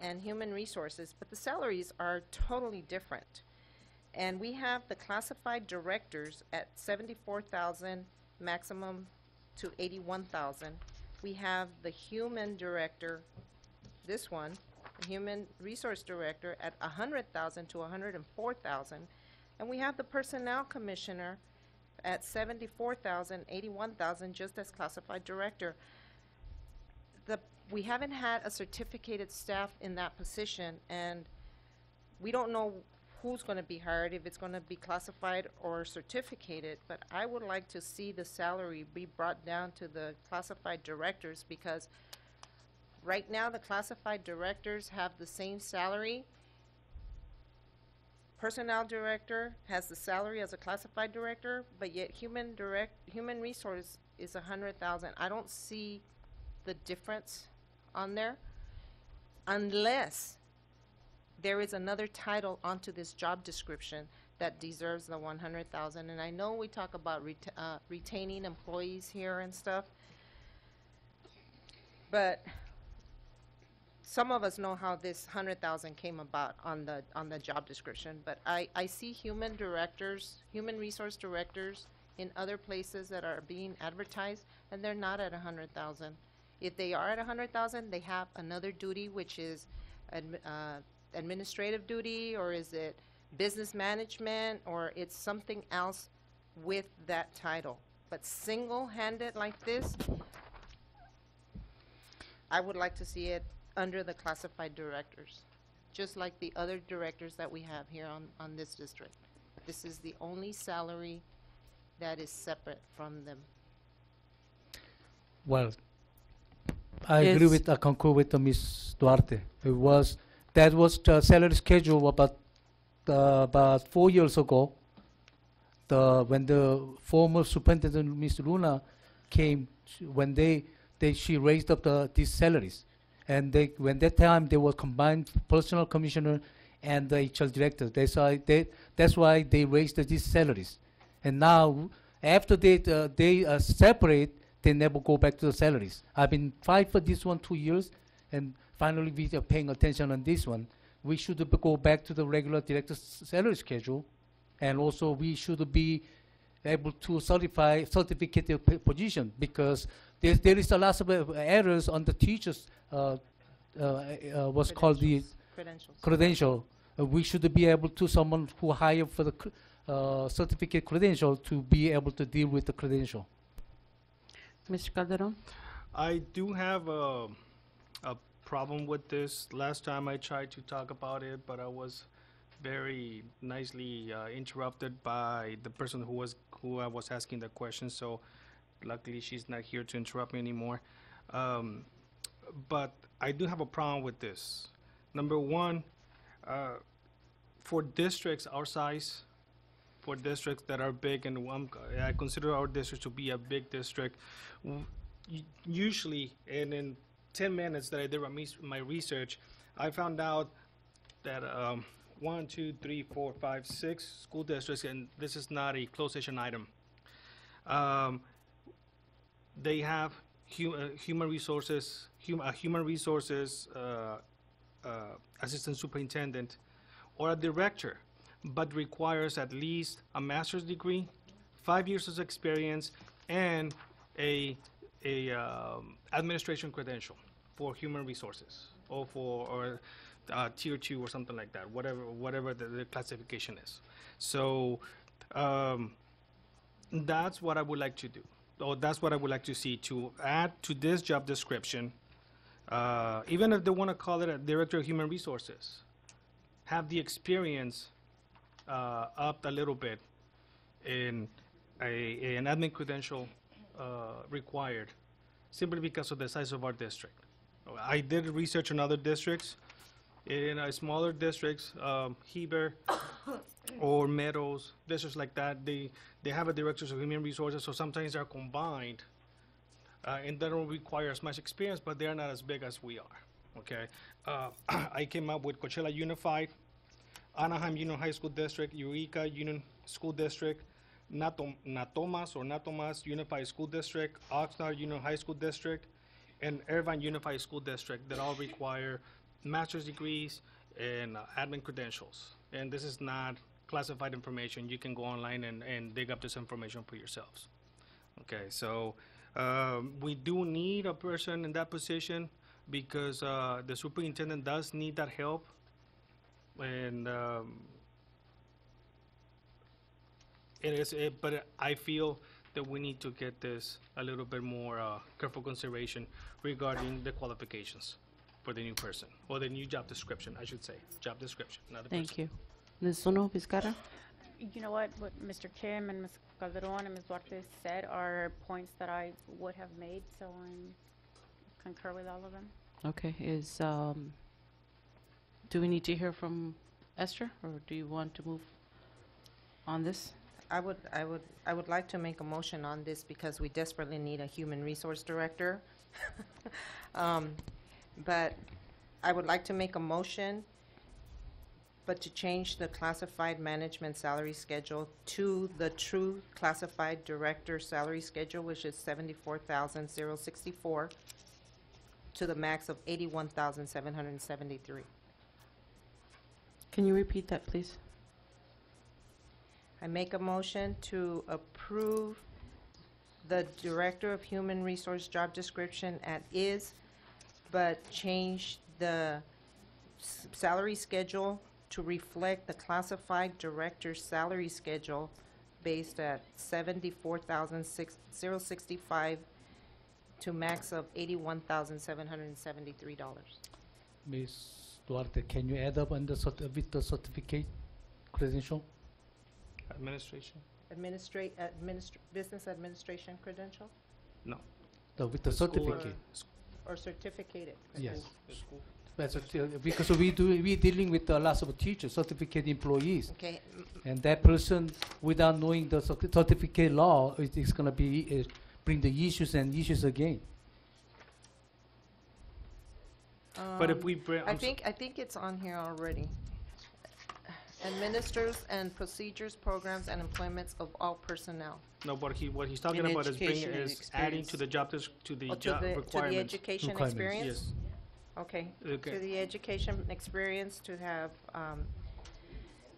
and human resources, but the salaries are totally different. And we have the classified directors at seventy-four thousand, maximum to eighty-one thousand. We have the human director, this one, the human resource director at hundred thousand to hundred and four thousand. And we have the personnel commissioner at 74,000, 81,000 just as classified director. The, we haven't had a certificated staff in that position, and we don't know who's gonna be hired, if it's gonna be classified or certificated, but I would like to see the salary be brought down to the classified directors, because right now, the classified directors have the same salary. Personnel director has the salary as a classified director, but yet human direct, human resource is a hundred thousand. I don't see the difference on there unless there is another title onto this job description that deserves the one hundred thousand. And I know we talk about ret- uh, retaining employees here and stuff, but some of us know how this hundred thousand came about on the, on the job description, but I, I see human directors, human resource directors in other places that are being advertised, and they're not at hundred thousand. If they are at hundred thousand, they have another duty, which is uh, administrative duty, or is it business management, or it's something else with that title. But single-handed like this, I would like to see it under the classified directors, just like the other directors that we have here on, on this district. This is the only salary that is separate from them. Well, I agree Yes. with, I concur with uh, Ms. Duarte. It was, that was the salary schedule about, uh, about four years ago. The, when the former superintendent, Ms. Luna, came, when they, they, she raised up the, these salaries. And they, when that time, they were combined personal commissioner and the HR director. That's why they, that's why they raised these salaries. And now, after they, uh, they uh, separate, they never go back to the salaries. I've been fight for this one two years, and finally we are paying attention on this one. We should go back to the regular director's salary schedule, and also we should be able to certify certificate the position because there, there is a lot of uh, errors on the teachers. Uh, uh, uh, what's called the Credentials. credential. Uh, we should be able to someone who hire for the cr- uh, certificate credential to be able to deal with the credential. Mr. Calderon? I do have a, a problem with this. Last time I tried to talk about it, but I was very nicely uh, interrupted by the person who was who I was asking the question. So luckily she's not here to interrupt me anymore. Um, but I do have a problem with this. Number one, uh, for districts our size, for districts that are big, and um, I consider our district to be a big district, usually, and in 10 minutes that I did my research, I found out that um, one, two, three, four, five, six school districts, and this is not a closed session item. Um, they have uh, human resources, hum- a human resources uh, uh, assistant superintendent or a director, but requires at least a master's degree, five years of experience, and a, a um, administration credential for human resources or for or uh, tier two or something like that, whatever whatever the, the classification is. So um, that's what I would like to do. Or that's what I would like to see to add to this job description. Uh, even if they want to call it a director of human resources, have the experience uh, up a little bit in a, an admin credential uh, required, simply because of the size of our district. I did research in other districts. In uh, smaller districts, um, Heber or Meadows, districts like that, they, they have a directors of human resources, so sometimes they're combined. Uh, and they don't require as much experience, but they're not as big as we are, okay? Uh, I came up with Coachella Unified, Anaheim Union High School District, Eureka Union School District, Natom- Natomas or Natomas Unified School District, Oxnard Union High School District, and Irvine Unified School District that all require master's degrees and uh, admin credentials. And this is not classified information. You can go online and, and dig up this information for yourselves. Okay, so um, we do need a person in that position because uh, the superintendent does need that help. And um, it is, it, but I feel that we need to get this a little bit more uh, careful consideration regarding the qualifications for the new person, or the new job description, I should say, job description, not the person. Thank you. Ms. Zuno Vizcarra? You know what, what Mr. Kim and Ms. Calderon and Ms. Duarte said are points that I would have made, so I'm concur with all of them. Okay, is, um, do we need to hear from Esther, or do you want to move on this? I would, I would, I would like to make a motion on this because we desperately need a human resource director. Um, But I would like to make a motion, but to change the classified management salary schedule to the true classified director salary schedule, which is seventy-four thousand zero sixty-four, to the max of eighty-one thousand seven hundred and seventy-three. Can you repeat that, please? I make a motion to approve the Director of Human Resource job description at is, but change the s- salary schedule to reflect the classified director's salary schedule based at seventy-four thousand six, zero sixty-five to max of eighty-one thousand seven hundred and seventy-three dollars. Ms. Duarte, can you add up under, with the certificate credential? Administration? Administrate, administr, business administration credential No. The, with the School, uh, certificate? or certificated? Yes. The school. That's a t- because we do, we dealing with a lot of teachers, certificate employees. Okay, And that person, without knowing the certi- certificate law, it is gonna be, uh, bring the issues and issues again. But if Um, we bring, I I'm so- think, I think it's on here already. Administers and procedures, programs, and employments of all personnel. no, but he, what he's talking In about is bringing, education and is adding to the job, des- to the Oh, to job the- To the requirements. education Requirements. experience? Yes, Okay. To the education experience to have um,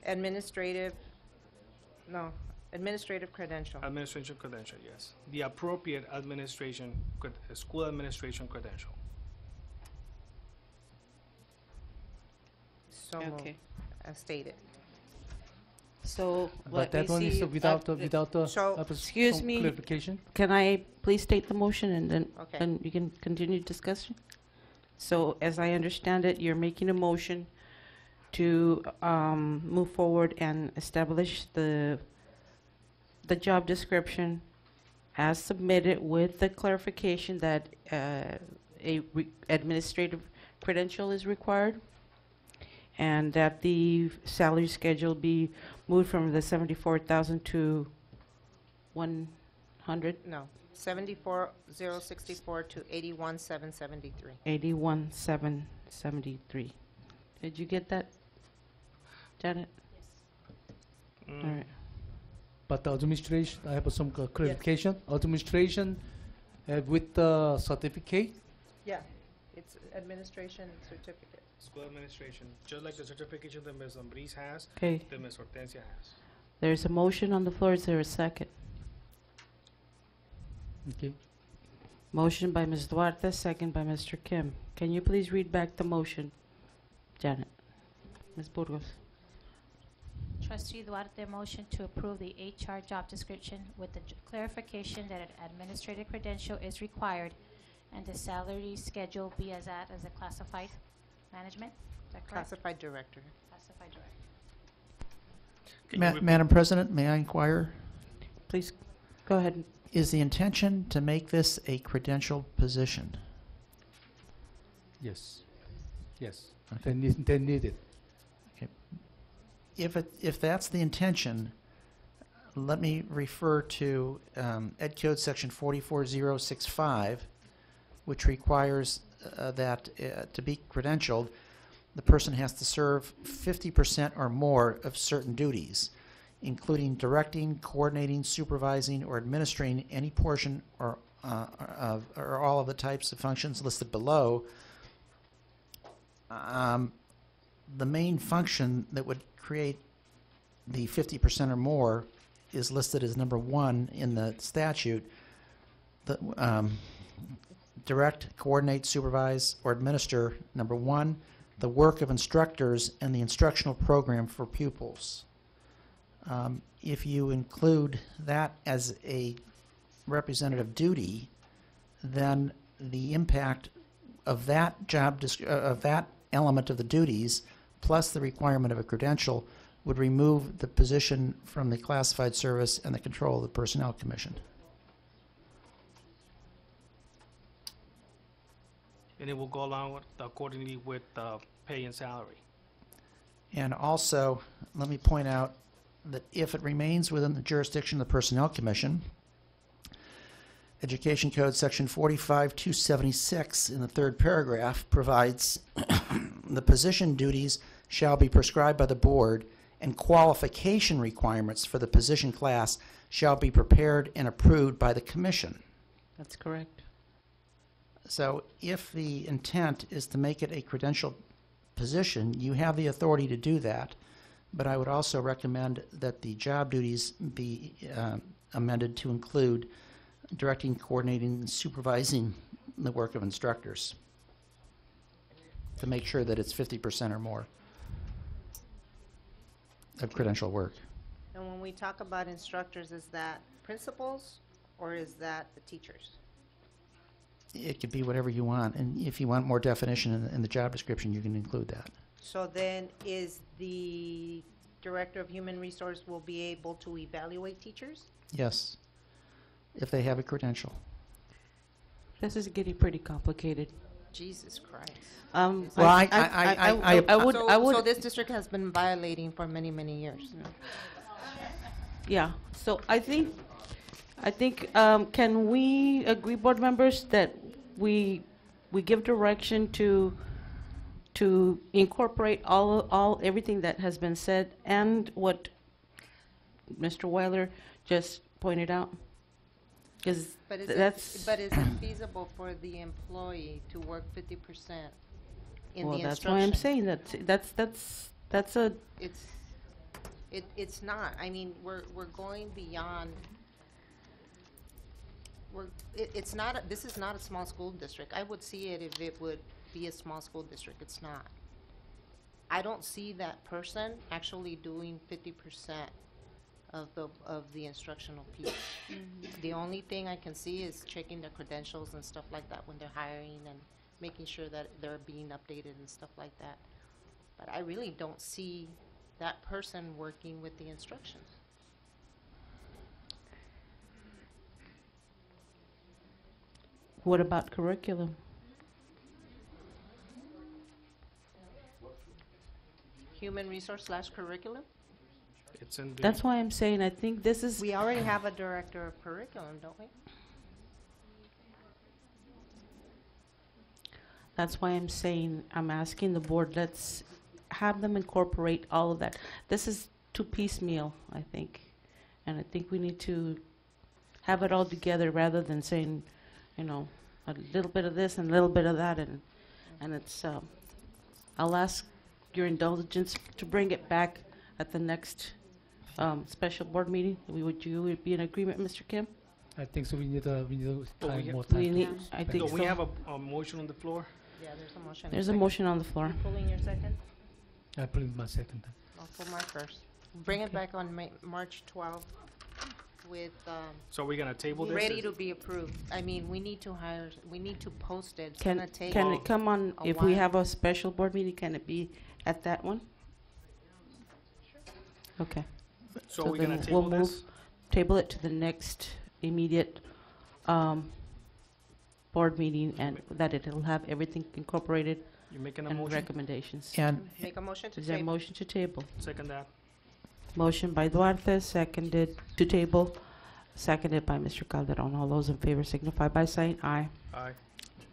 administrative, no, administrative credential. administration credential, yes. The appropriate administration, cred- uh, school administration credential. So moved, Okay. as stated. So, But let me that one is see. without, the uh, without the. So- uh, pers- Excuse some me. Clarification? Can I please state the motion and then, Okay. then you can continue discussion? So as I understand it, you're making a motion to um, move forward and establish the, the job description as submitted with the clarification that uh, a re- administrative credential is required. And that the salary schedule be moved from the seventy-four thousand to one hundred, No, seventy-four, zero sixty-four to eighty-one, seven seventy-three. eighty-one, seven, seventy-three. Did you get that, Janet? All right. But the administration, I have some clarification. Administration, uh, with the certificate, Yeah, it's administration certificate. School administration, just like the certification that Ms. Ambriz has, Okay, that Ms. Hortensia has. there's a motion on the floor. Is there a second? okay. Motion by Ms. Duarte, second by Mr. Kim. Can you please read back the motion, Janet? Ms. Burgos? Trustee Duarte motion to approve the HR job description with the j- clarification that an administrative credential is required and the salary schedule be as at as a classified management? Is that correct? Classified director. Classified director. Can you Ma- repeat- Madam President, may I inquire? Please, go ahead. Is the intention to make this a credentialed position? Yes. Yes. They need, they need it. If it, if that's the intention, let me refer to um, Ed Code Section 44065, which requires uh, that uh, to be credentialed, the person has to serve 50% or more of certain duties, including directing, coordinating, supervising, or administering any portion or, uh, of, or all of the types of functions listed below. Um, the main function that would create the 50% or more is listed as number one in the statute. The, um, direct, coordinate, supervise, or administer, number one, the work of instructors and the instructional program for pupils. Um, if you include that as a representative duty, then the impact of that job, uh, of that element of the duties, plus the requirement of a credential, would remove the position from the classified service and the control of the Personnel Commission. And it will go along with, accordingly with, uh, pay and salary. And also, let me point out that if it remains within the jurisdiction of the Personnel Commission, Education Code Section 45276 in the third paragraph provides the position duties shall be prescribed by the board and qualification requirements for the position class shall be prepared and approved by the commission. That's correct. So if the intent is to make it a credentialed position, you have the authority to do that. But I would also recommend that the job duties be uh, amended to include directing, coordinating, and supervising the work of instructors to make sure that it's 50% or more of credential work. And when we talk about instructors, is that principals or is that the teachers? It could be whatever you want, and if you want more definition in, in the job description, you can include that. So then is the director of human resource will be able to evaluate teachers? Yes, if they have a credential. This is getting pretty complicated. Jesus Christ. Um, Well, I- I- I- I- I would, So- I So would, this district has been violating for many, many years. yeah, so I think, I think, um, can we agree, board members, that we, we give direction to, to incorporate all, all, everything that has been said and what Mr. Weiler just pointed out? Because But is it, that's, but is it feasible for the employee to work fifty percent in the well, instruction? that's why I'm saying that, that's, that's, that's a, It's, it, it's not, I mean, we're, we're going beyond, we're, it, it's not, a- this is not a small school district. I would see it if it would be a small school district, it's not. I don't see that person actually doing fifty percent of the, of the instructional piece. Mm-hmm. The only thing I can see is checking their credentials and stuff like that when they're hiring and making sure that they're being updated and stuff like that. But I really don't see that person working with the instructions. What about curriculum? human resource slash curriculum? It's in the. That's why I'm saying, I think this is, We already have a director of curriculum, don't we? that's why I'm saying, I'm asking the board, let's have them incorporate all of that. This is too piecemeal, I think. And I think we need to have it all together rather than saying, you know, a little bit of this and a little bit of that and, and it's, um, I'll ask your indulgence to bring it back at the next, um, special board meeting. We Would you would be in agreement, Mr. Kim? I think so we need, uh, we need But we time, ha- more We time. need, I No, think we have a, a motion on the floor. Yeah, there's a motion. There's a motion on the floor. Pulling your second? I put in my second. I'll pull my first. Bring it back on Ma- March twelfth with, um, So we're gonna table this? ready to be approved. I mean, we need to hire, we need to post it. It's Can, gonna take. can it come on, a if we while. have a special board meeting, can it be at that one? Okay, So so we're gonna table we'll move- this? table it to the next immediate, um, board meeting and that it'll have everything incorporated You're making a and motion? recommendations. And Make a motion to Is there a table. motion to table? Second that. Motion by Duarte, seconded to table, seconded by Mr. Calderon. All those in favor signify by saying aye. Aye.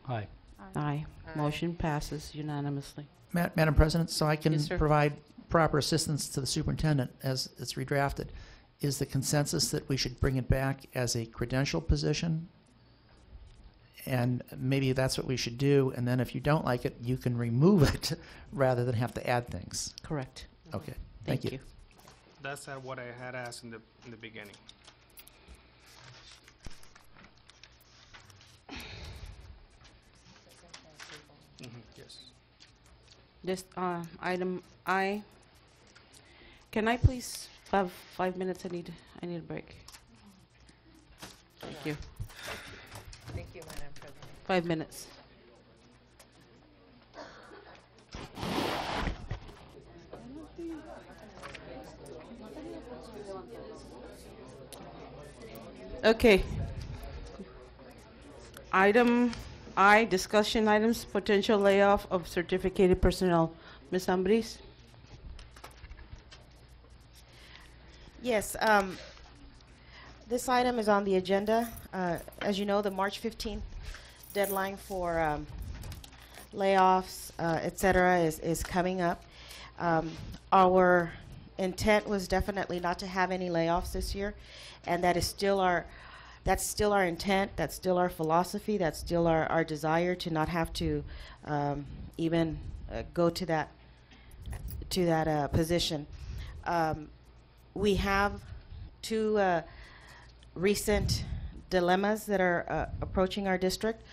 Aye. Aye. Aye. Motion passes unanimously. Ma- Madam President, so I can Yes, sir. provide proper assistance to the superintendent as it's redrafted. Is the consensus that we should bring it back as a credential position? And maybe that's what we should do, and then if you don't like it, you can remove it rather than have to add things. Correct. Okay, Thank thank you. You. That's uh, what I had asked in the, in the beginning. Mhm, Yes. This, uh, item I, can I please have five minutes? I need, I need a break. Thank you. Thank you, Madam President. Five minutes. Okay. Item I, discussion items, potential layoff of certificated personnel. Ms. Ambriz? Yes, um, this item is on the agenda. Uh, as you know, the March 15th deadline for, um, layoffs, uh, et cetera, is, is coming up. Um, our intent was definitely not to have any layoffs this year, and that is still our, that's still our intent, that's still our philosophy, that's still our, our desire to not have to, um, even, uh, go to that, to that, uh, position. Um, we have two uh, recent dilemmas that are uh, approaching our district.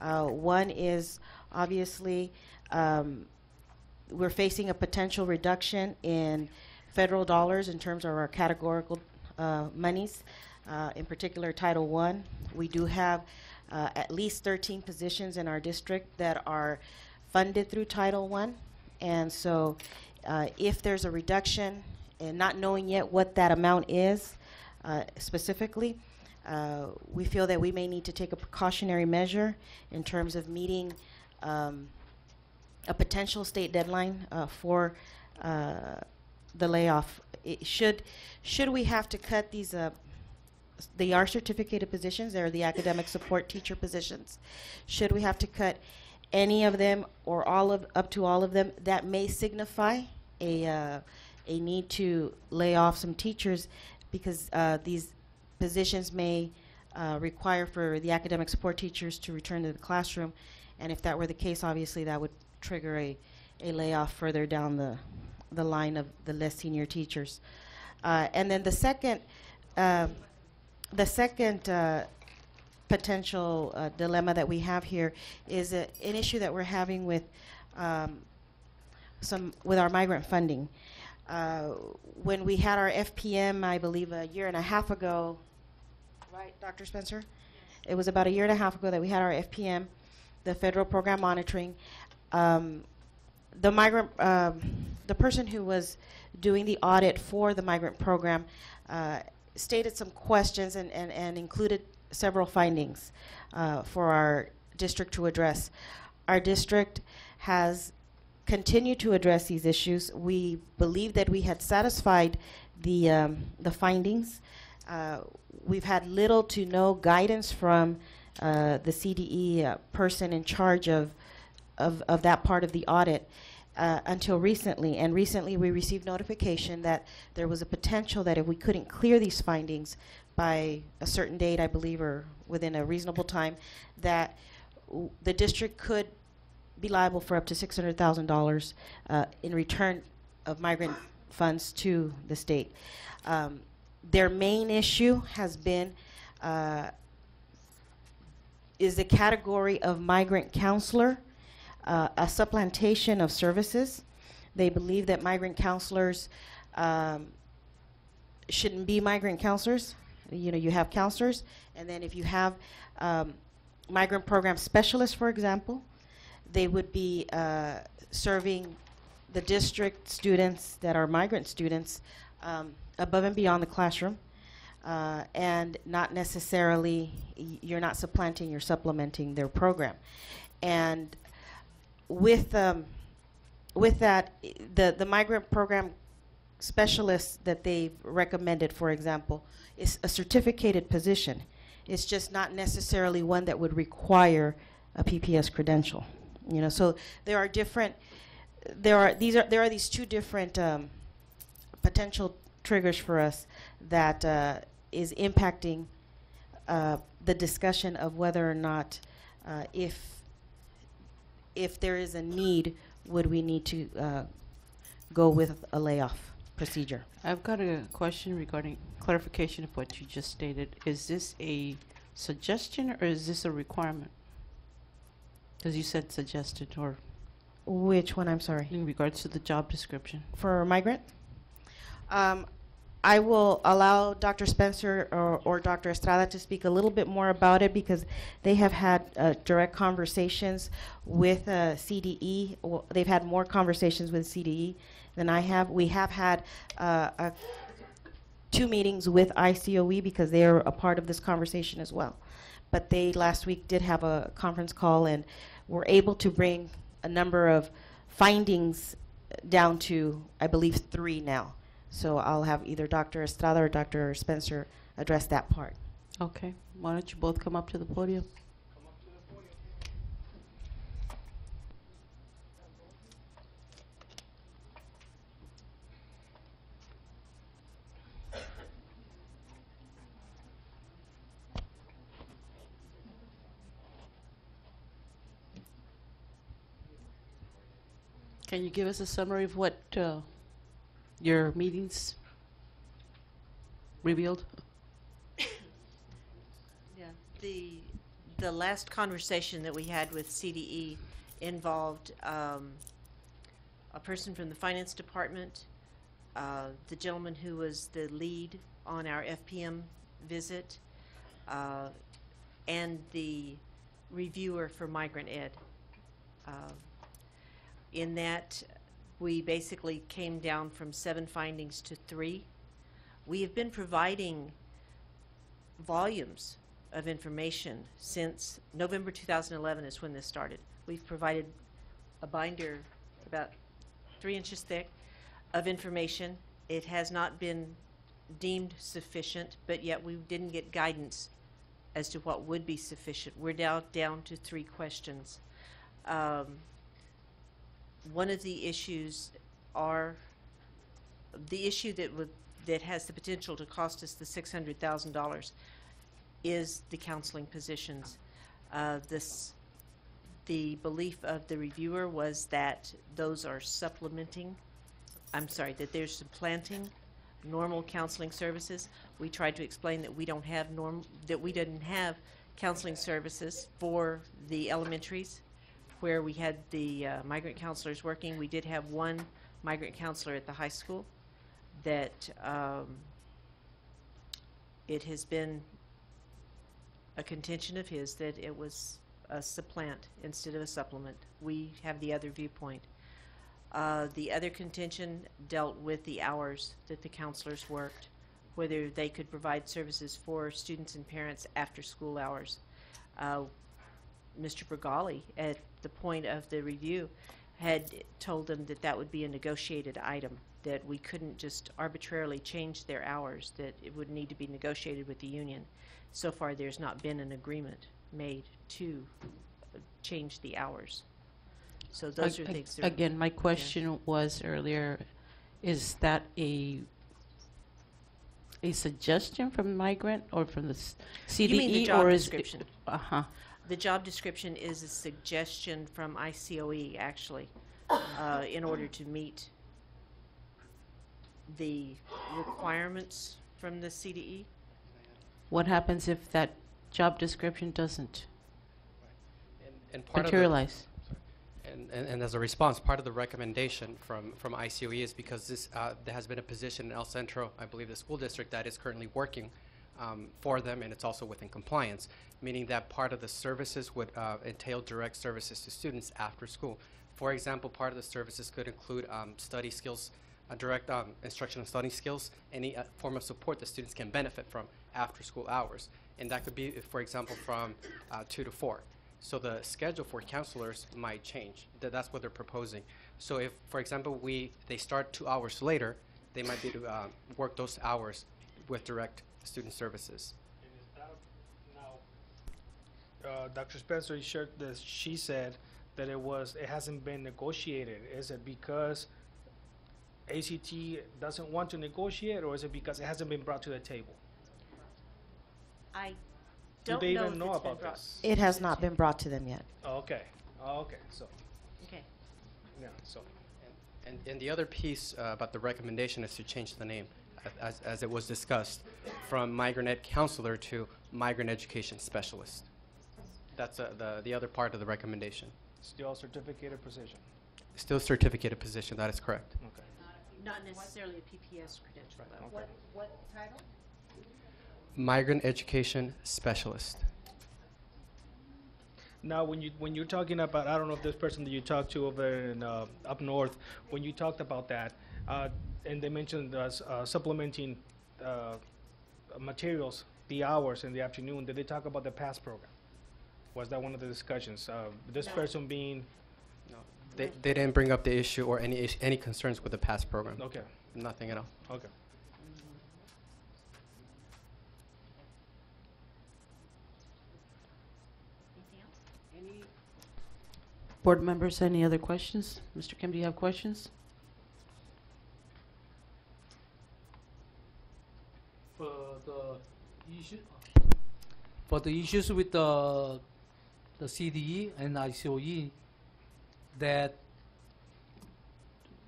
Uh, one is obviously um, we're facing a potential reduction in federal dollars in terms of our categorical uh, monies, uh, in particular Title I. We do have uh, at least 13 positions in our district that are funded through Title I. And so uh, if there's a reduction and not knowing yet what that amount is uh, specifically, uh, we feel that we may need to take a precautionary measure in terms of meeting um, a potential state deadline for the layoff. It should should we have to cut these uh, they are certificated positions. They're the academic support teacher positions. Should we have to cut any of them or all of up to all of them, that may signify a uh, a need to lay off some teachers because uh, these positions may uh, require for the academic support teachers to return to the classroom. And if that were the case, obviously that would trigger a, a layoff further down the, the line of the less senior teachers. Uh, and then the second, um, the second uh, potential uh, dilemma that we have here is a, an issue that we're having with um, some with our migrant funding. Uh, when we had our FPM, I believe a year and a half ago, right, Dr. Spencer? It was about a year and a half ago that we had our FPM, the federal program monitoring. Um, the migrant, um, the person who was doing the audit for the migrant program uh, stated some questions and, and, and included several findings uh, for our district to address. Our district has continued to address these issues. We believe that we had satisfied the, um, the findings. Uh, we've had little to no guidance from uh, the CDE uh, person in charge of, of, of that part of the audit uh, until recently. And recently, we received notification that there was a potential that if we couldn't clear these findings by a certain date, I believe, or within a reasonable time, that the district could be liable for up to $600,000 uh, in return of migrant funds to the state. Um, their main issue has been uh, is the category of migrant counselor uh, a supplantation of services. They believe that migrant counselors um, shouldn't be migrant counselors. You know, you have counselors, and then if you have um, migrant program specialists, for example, they would be uh, serving the district students that are migrant students um, above and beyond the classroom. Uh, and not necessarily, you're not supplanting, you're supplementing their program. And with um, with that, the the migrant program specialist that they recommended, for example, is a certificated position. It's just not necessarily one that would require a PPS credential. You know, so there are different. There are these are there are these two different um, potential triggers for us that uh, is impacting uh, the discussion of whether or not uh, if if there is a need, would we need to uh, go with a layoff procedure? I've got a question regarding clarification of what you just stated. Is this a suggestion or is this a requirement? Because you said suggested or Which one? I'm sorry. in regards to the job description. For migrant? Um, I will allow Dr. Spencer or, or Dr. Estrada to speak a little bit more about it because they have had uh, direct conversations with uh, CDE. Well, they've had more conversations with CDE than I have. We have had uh, two meetings with ICOE because they are a part of this conversation as well. But they last week did have a conference call and were able to bring a number of findings down to, I believe, three now. So I'll have either Dr. Estrada or Dr. Spencer address that part. Okay, why don't you both come up to the podium? Can you give us a summary of what uh, your meetings revealed? Yeah, the, the last conversation that we had with CDE involved um, a person from the finance department, uh, the gentleman who was the lead on our FPM visit, uh, and the reviewer for migrant ed. Uh, In that, we basically came down from seven findings to three. We have been providing volumes of information since November 2011 is when this started. We've provided a binder about three inches thick of information. It has not been deemed sufficient, but yet we didn't get guidance as to what would be sufficient. We're now down to three questions. Um, one of the issues are the issue that would that has the potential to cost us the six hundred thousand dollars is the counseling positions. Uh, this the belief of the reviewer was that those are supplementing. I'm sorry, that they're supplanting normal counseling services. We tried to explain that we don't have norm that we didn't have counseling services for the elementaries where we had the uh, migrant counselors working. We did have one migrant counselor at the high school that um, it has been a contention of his that it was a supplant instead of a supplement. We have the other viewpoint. Uh, the other contention dealt with the hours that the counselors worked, whether they could provide services for students and parents after school hours. Uh, Mr. Bergali, at the point of the review, had told them that that would be a negotiated item, that we couldn't just arbitrarily change their hours, that it would need to be negotiated with the union. So far, there's not been an agreement made to uh, change the hours. So those are Ag- things that. Again, my question was earlier, is that a, a suggestion from migrant or from the CDE? The or is it- description? Uh-huh. The job description is a suggestion from ICOE, actually, uh, in order to meet the requirements from the. CDE. What happens if that job description doesn't And- And part of the, materialize? and, and, and as a response, part of the recommendation from, from ICOE is because this, uh, there has been a position in El Centro, I believe the school district, that is currently working um, for them, and it's also within compliance, meaning that part of the services would uh, entail direct services to students after school. For example, part of the services could include um, study skills, uh, direct um, instruction and study skills, any uh, form of support that students can benefit from after school hours. And that could be, for example, from uh, 2 to 4. So the schedule for counselors might change. Th- that's what they're proposing. So if, for example, we they start two hours later, they might be to uh, work those hours with direct student services. And is that now, uh, Dr. Spencer shared this, she said that it was, it hasn't been negotiated. Is it because ACT doesn't want to negotiate, or is it because it hasn't been brought to the table? I Do don't they know even know it's been about brought. this? It has not been brought to them yet. Okay, oh, okay, so, Okay. yeah, so. And, and the other piece uh, about the recommendation is to change the name, a- as, as it was discussed, from migrant ed counselor to migrant education specialist. That's uh, the, the other part of the recommendation. Still a certificated position, Still certificated position, that is correct. okay. Not necessarily a PPS credential, though. Okay. What title? Migrant education specialist. Now, when you, when you're talking about, I don't know if this person that you talked to over in, uh, up north, when you talked about that, uh, and they mentioned uh, uh, supplementing, uh, materials, the hours in the afternoon, did they talk about the PASS program? Was that one of the discussions? Uh, this No. person being, No, They, they didn't bring up the issue or any, ish- any concerns with the PASS program. okay, Nothing at all. okay. Anything else? Board members, any other questions? Mr. Kim, do you have questions? For the issue, for the issues with the, the CDE and ICOE, that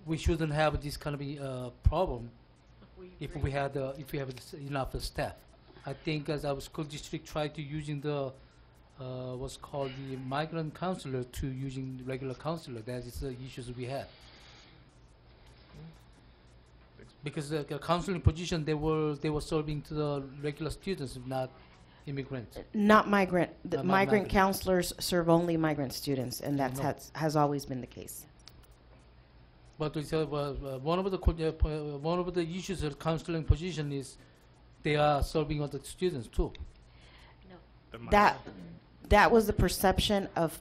we shouldn't have this kind of uh, problem if we had, uh, if we have enough staff. I think as our school district tried to using the, uh, what's called the migrant counselor to using regular counselor, that is the issues we had. Because the the counseling position, they were, they were serving to the regular students, not immigrants. Not migrant, the Not migrant migrant. counselors serve only migrant students, and that's No. has, has always been the case. But we said, well, uh, one of the, co- uh, po- uh, one of the issues of counseling position is they are serving other students too. The mi- That, that was the perception of,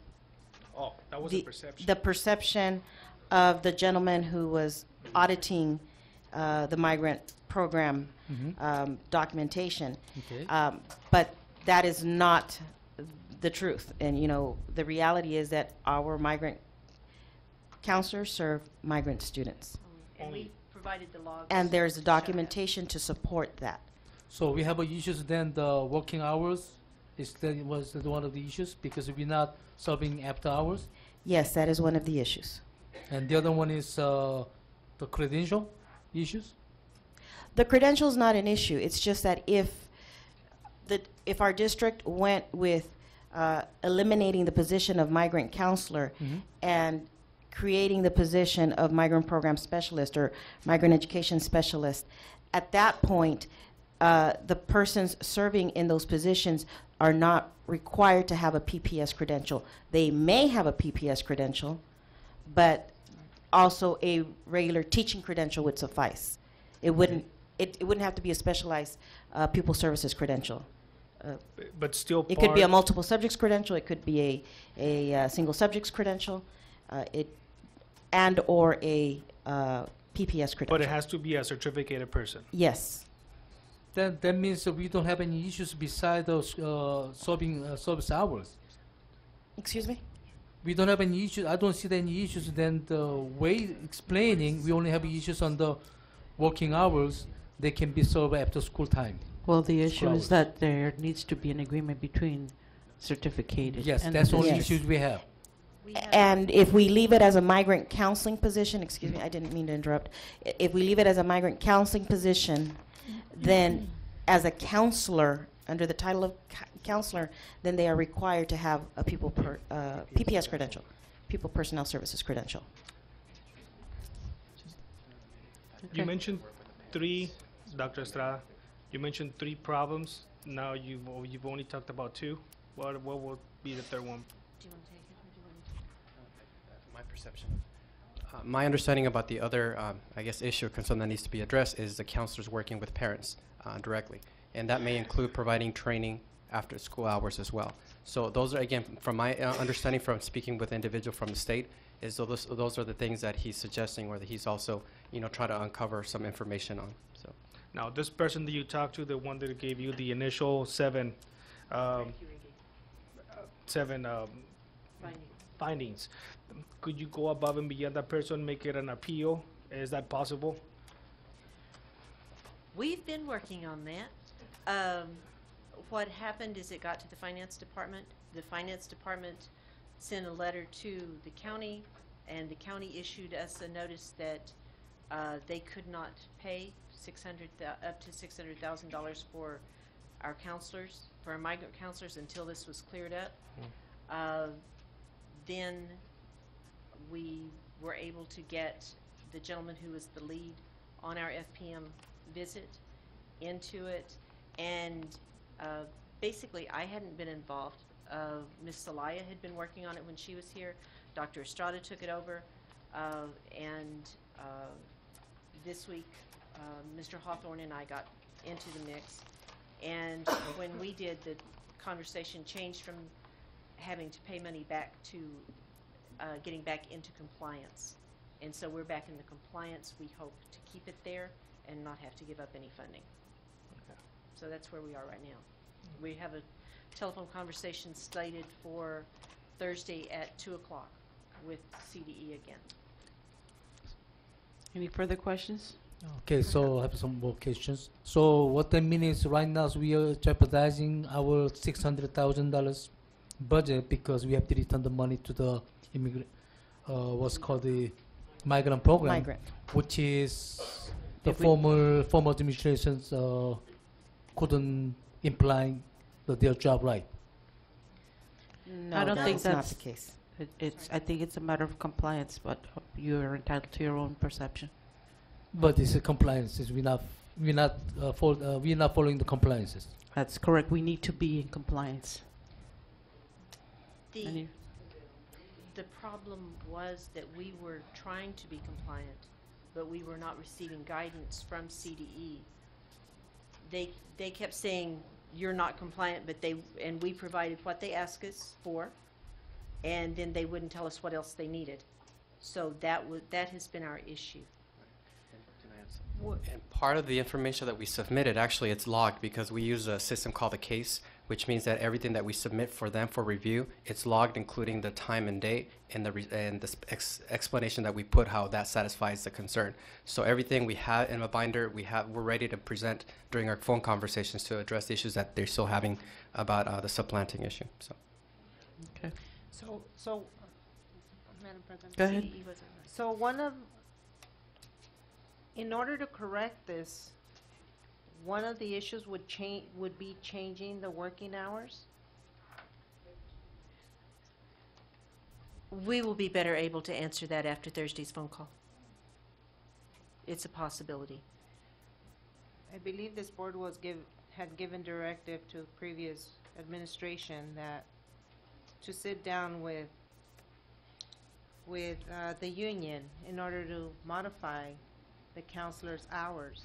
Oh, that was the the, perception. the perception of the gentleman who was auditing uh, the migrant program Mm-hmm. um, documentation. Okay. Um, But that is not the truth. And, you know, the reality is that our migrant counselors serve migrant students. And we provided the logs. And there's to documentation to support that. So we have a issues then the working hours is the, was the one of the issues because we're not serving after hours. Yes, that is one of the issues. And the other one is uh, the credential issues. The credential is not an issue. It's just that if the, if our district went with uh, eliminating the position of migrant counselor Mhm. and creating the position of migrant program specialist or migrant education specialist, at that point, uh, the persons serving in those positions are not required to have a PPS credential. They may have a PPS credential, but also a regular teaching credential would suffice. It wouldn't, it, it wouldn't have to be a specialized uh, pupil services credential. Uh, But still It could be a part- multiple subjects credential, it could be a, a uh, single subjects credential. Uh, It, and/or a uh, PPS credential. But it has to be a certificated person. Yes. Then that means that we don't have any issues besides those uh, serving uh, service hours. Excuse me? We don't have any issues. I don't see any issues. Then the way explaining, we only have issues on the working hours. They can be served after school time. Well, the issue hours. is that there needs to be an agreement between certificated. Yes, and that's the only Yes. issues we have. We have- And if we leave it as a migrant counseling position, excuse me, I didn't mean to interrupt. I- If we leave it as a migrant counseling position, then as a counselor, under the title of cou- counselor, then they are required to have a people per, uh, PPS credential, People Personnel Services credential. You mentioned three, Dr. Estrada, you mentioned three problems. Now you've, you've only talked about two. What, what will be the third one? Do you wanna take it or do you wanna- my perception. Uh, my understanding about the other, um, I guess, issue or concern that needs to be addressed is the counselors working with parents uh, directly, and that may include providing training after school hours as well. So those are again, from my uh, understanding from speaking with individual from the state, is those those are the things that he's suggesting, or that he's also, you know, try to uncover some information on. So. Now, this person that you talked to, the one that gave you the initial seven, um, uh, seven um, Finding. findings, could you go above and beyond that person, make it an appeal? Is that possible? We've been working on that. Um, what happened is it got to the finance department. The finance department sent a letter to the county, and the county issued us a notice that, uh, they could not pay six hundred up to six hundred thousand dollars for our counselors, for our migrant counselors until this was cleared up. Uh, then we were able to get the gentleman who was the lead on our FPM visit into it. And uh, basically, I hadn't been involved. Uh, Ms. Salaya had been working on it when she was here. Dr. Estrada took it over. Uh, and uh, this week, uh, Mr. Hawthorne and I got into the mix. And when we did, the conversation changed from having to pay money back to uh, getting back into compliance. And so we're back in the compliance. We hope to keep it there and not have to give up any funding. So that's where we are right now. We have a telephone conversation slated for Thursday at two o'clock with CDE again. Any further questions? Okay, so I have some more questions. So what that means is right now we are jeopardizing our six hundred thousand dollars budget because we have to return the money to the immigrant, uh, what's called the migrant program, Migrant. which is the If we- former former administrations uh, couldn't imply that their job right. No, don't that think is not that's- the case. It, it's, I think it's a matter of compliance, but you're entitled to your own perception. But it's a compliance. It's, we're not we're not uh, fol- uh, we're not following the compliances. That's correct. We need to be in compliance. The, Any- the problem was that we were trying to be compliant, but we were not receiving guidance from CDE. They, they kept saying, you're not compliant, but they, and we provided what they asked us for, and then they wouldn't tell us what else they needed. So that was, that has been our issue. And part of the information that we submitted, actually, it's logged because we use a system called the CAIS, which means that everything that we submit for them for review, it's logged, including the time and date and the re- and the ex- explanation that we put how that satisfies the concern. So everything we have in a binder, we have we're ready to present during our phone conversations to address the issues that they're still having about uh, the supplanting issue. So. Okay. So, so, Madam President. Go ahead. CDE wasn't right. So one of, in order to correct this, one of the issues would change, would be changing the working hours? We will be better able to answer that after Thursday's phone call. It's a possibility. I believe this board was give, had given directive to previous administration that to sit down with, with, uh, the union in order to modify the counselor's hours,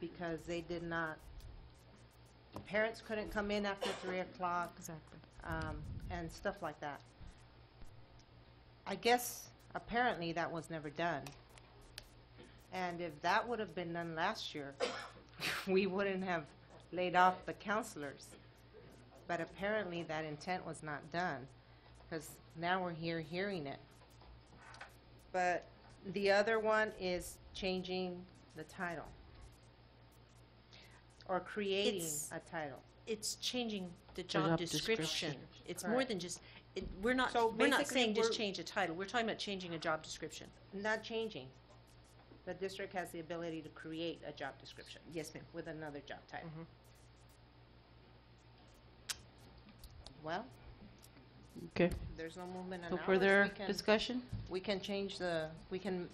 because they did not, parents couldn't come in after three o'clock, Exactly. um, and stuff like that. I guess Apparently, that was never done. And if that would have been done last year, we wouldn't have laid off the counselors. But apparently, that intent was not done, because now we're here hearing it. But the other one is changing the title. Or creating It's- a title. It's changing the job job description. description. It's more Correct. than just, it, we're not, So we're not basically, saying just we're- change a title. We're talking about changing a job description. Not changing. The district has the ability to create a job description Yes, ma'am. with another job title. Mhm. Well, Okay. there's no movement on No ours. further We can- discussion? We can change the, we can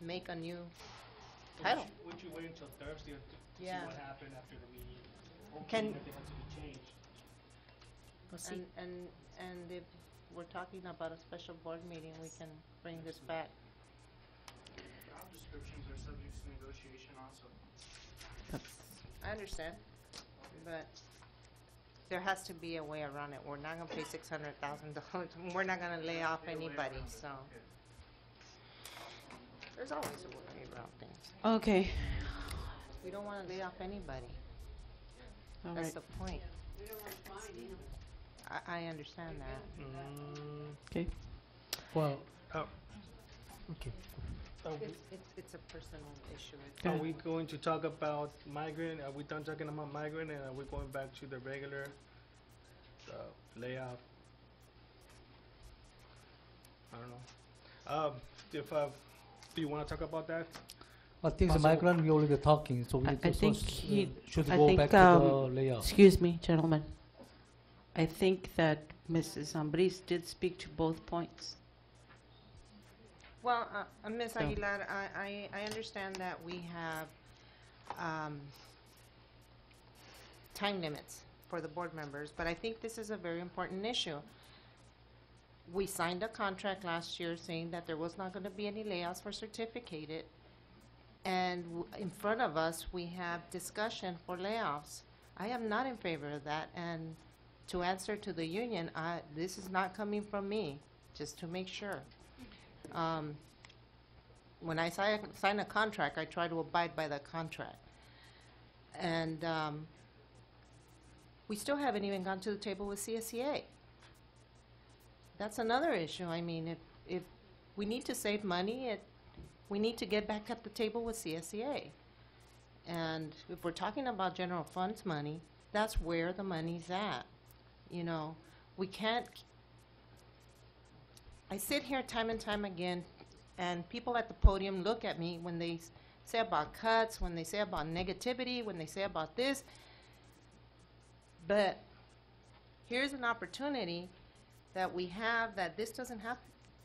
make a new title. Would you wait until Thursday to see Yeah. what happened after the meeting? Or Can- even if has to be changed? We'll see. And, and, and if we're talking about a special board meeting, we can bring this back. Job descriptions are subject to negotiation also. I understand, but there has to be a way around it. We're not gonna pay six hundred thousand dollars. We're not gonna lay off anybody, so. There's always a way around things. Okay. We don't wanna lay off anybody. All That's right. the point. I, I understand that. Mm, Okay. Well, oh. Okay. Are we- It's, it's, it's a personal issue. It's- Are ahead. we going to talk about migrant? Are we done talking about migrant and are we going back to the regular uh, layoff? I don't know. Um, if, uh, do you wanna talk about that? I think the Possible- migrant, we already talking, so we I- I just think was, uh, he- should I go think, back to the um, layoff. Excuse me, gentlemen. I think that Mrs. Ambriz did speak to both points. Well, uh, uh, Ms. So- Aguilar, I, I, I understand that we have, um, time limits for the board members, but I think this is a very important issue. We signed a contract last year saying that there was not gonna be any layoffs for certificated. And w- in front of us, we have discussion for layoffs. I am not in favor of that, and to answer to the union, I, this is not coming from me, just to make sure. Um, when I sign, sign a contract, I try to abide by that contract. And, um, we still haven't even gone to the table with CSEA. That's another issue. I mean, if, if we need to save money, it, we need to get back at the table with CSEA. And if we're talking about general funds money, that's where the money's at. You know, we can't I sit here time and time again, and people at the podium look at me when they say about cuts, when they say about negativity, when they say about this. But here's an opportunity that we have that this doesn't have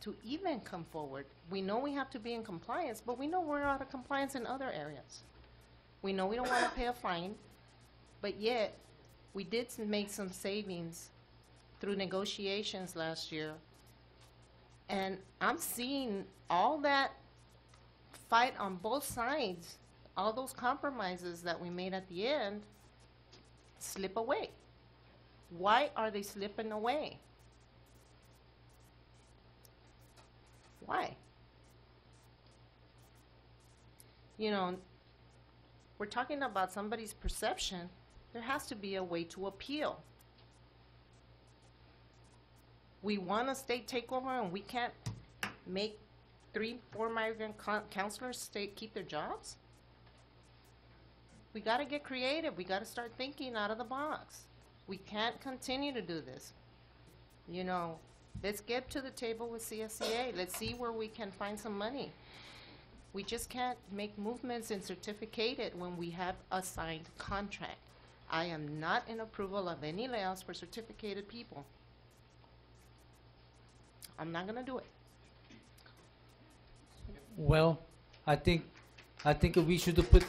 to even come forward. We know we have to be in compliance, but we know we're out of compliance in other areas. We know we don't want to pay a fine, but yet we did make some savings through negotiations last year and I'm seeing all that fight on both sides, all those compromises that we made at the end slip away. Why are they slipping away? Why? You know, we're talking about somebody's perception. There has to be a way to appeal we want a state takeover and we can't make three, four migrant coun- counselors stay, keep their jobs? We gotta get creative. We gotta start thinking out of the box. We can't continue to do this. You know, let's get to the table with CSEA. Let's see where we can find some money. We just can't make movements in certificated when we have a signed contract. I am not in approval of any layoffs for certificated people. I'm not gonna do it. Well, I think, I think we should put,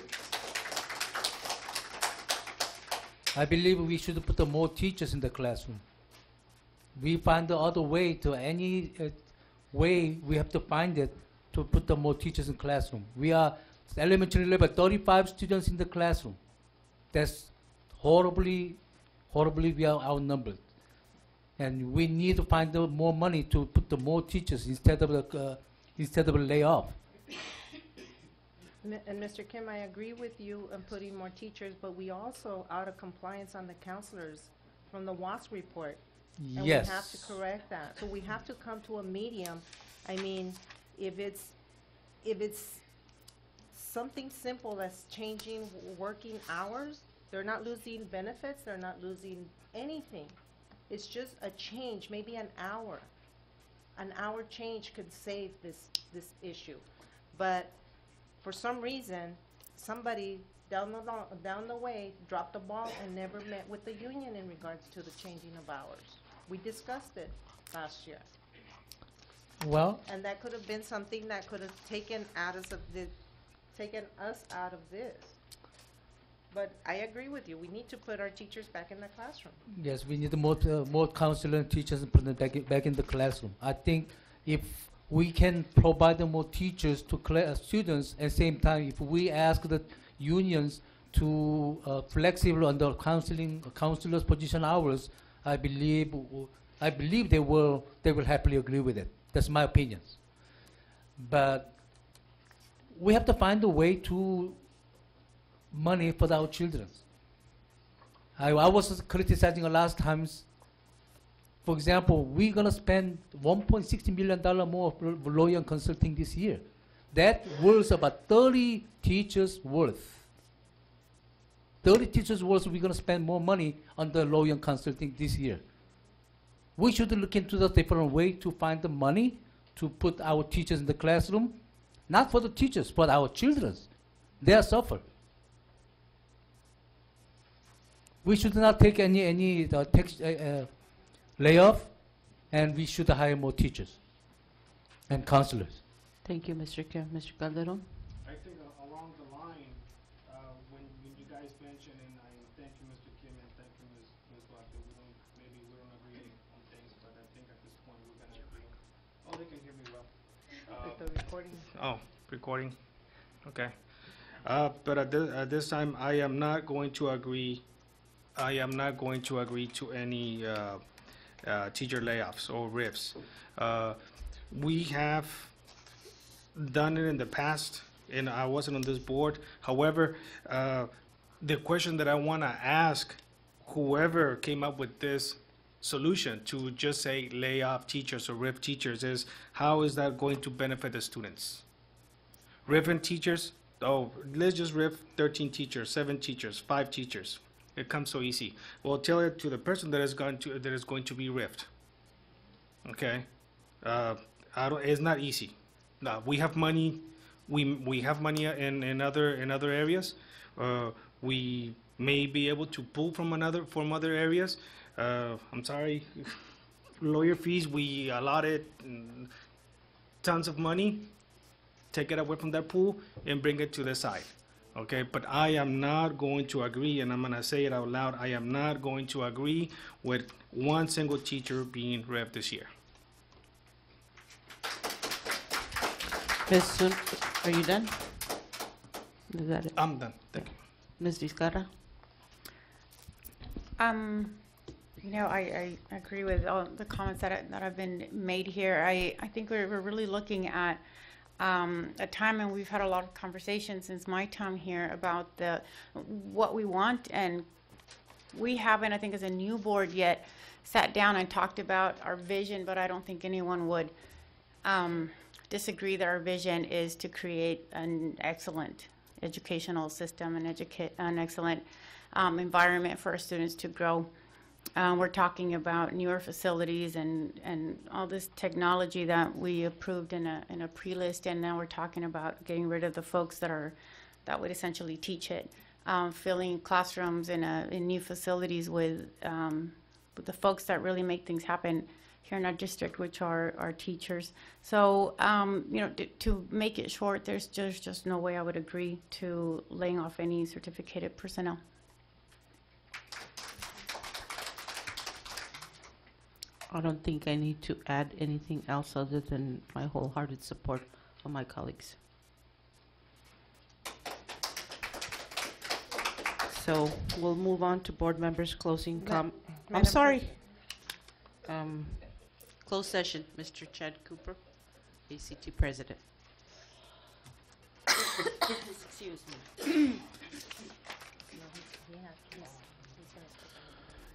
I believe we should put more teachers in the classroom. We find the other way to any uh, way, we have to find it to put the more teachers in classroom. We are elementary level, 35 students in the classroom. That's horribly, horribly we are outnumbered. And we need to find the more money to put the more teachers instead of the, uh, instead of a layoff. And Mr. Kim, I agree with you in putting more teachers, but we also out of compliance on the counselors from the WASC report. And we have to correct that. So we have to come to a medium. I mean, if it's, if it's something simple as changing w- working hours, they're not losing benefits, they're not losing anything. It's just a change, maybe an hour. An hour change could save this, this issue. But for some reason, somebody down the, lo- down the way dropped the ball and never met with the union in regards to the changing of hours. We discussed it last year, Well, and that could have been something that could have taken out us of the, taken us out of this. But I agree with you, we need to put our teachers back in the classroom. Yes, we need more, uh, more counselor and teachers and put them back, in- back in the classroom. I think if we can provide more teachers to cla- uh, students, at the same time, if we ask the unions to uh, flexible on the counseling, counselors' position hours, I believe, I believe they will, they will happily agree with it. That's my opinions. But we have to find a way to money for our children. I, I was criticizing last times. For example, we're gonna spend 1.6 million dollar more for lawyer consulting this year. That worth about 30 teachers worth. 30 teachers worth. We're gonna spend more money on the and consulting this year. We should look into the different way to find the money to put our teachers in the classroom, not for the teachers, but our children. They are suffer. We should not take any any uh, uh, uh, layoff, and we should hire more teachers and counselors. Thank you, Mr. Kim. Mr. Calderon? I think a- along the line, uh, when, when you guys mentioned, and I thank you, Mr. Kim, and thank you, Ms. Ms. Duarte, we don't, maybe we don't agree on things, but I think at this point we're gonna agree. Oh, they can hear me well. With Uh, the recording. Oh, recording, okay. Uh, but at this, at this time, I am not going to agree, I am not going to agree to any, uh, uh, teacher layoffs or RIFs. Uh, we have done it in the past, and I wasn't on this board. However, uh, the question that I wanna ask whoever came up with this solution to just say lay off teachers or RIF teachers is, how is that going to benefit the students? Ribbon teachers, oh, let's just rip thirteen teachers, seven teachers, five teachers. It comes so easy. Well, tell it to the person that is going to, that is going to be ripped. Okay? Uh, it's not easy. No, we have money, we, we have money in, in other, in other areas. Uh, we may be able to pull from another, from other areas. Uh, I'm sorry, lawyer fees, we allotted mm, tons of money take it away from that pool and bring it to the side. Okay, but I am not going to agree, and I'm gonna say it out loud, I am not going to agree with one single teacher being revved this year. Ms. Sun, are you done? Is that it? I'm done, thank you. Ms. Vizcarra? Um, you know, I, I agree with all the comments that, that have been made here. I, I think we're, we're really looking at, um, a time, and we've had a lot of conversations since my time here about the, what we want, and we haven't, I think, as a new board yet, sat down and talked about our vision, but I don't think anyone would, um, disagree that our vision is to create an excellent educational system and educate, an excellent, um, environment for our students to grow. Uh, we're talking about newer facilities and, and all this technology that we approved in a, in a pre-list, and now we're talking about getting rid of the folks that are, that would essentially teach it. Um, filling classrooms in a, in new facilities with, um, with the folks that really make things happen here in our district, which are our teachers. So, um, you know, to, to make it short, there's just, just no way I would agree to laying off any certificated personnel. I don't think I need to add anything else other than my wholehearted support of my colleagues. So we'll move on to board members' closing Ma- com, I'm sorry. Um, Closed session, Mr. Chad Cooper, ACT President. Excuse me.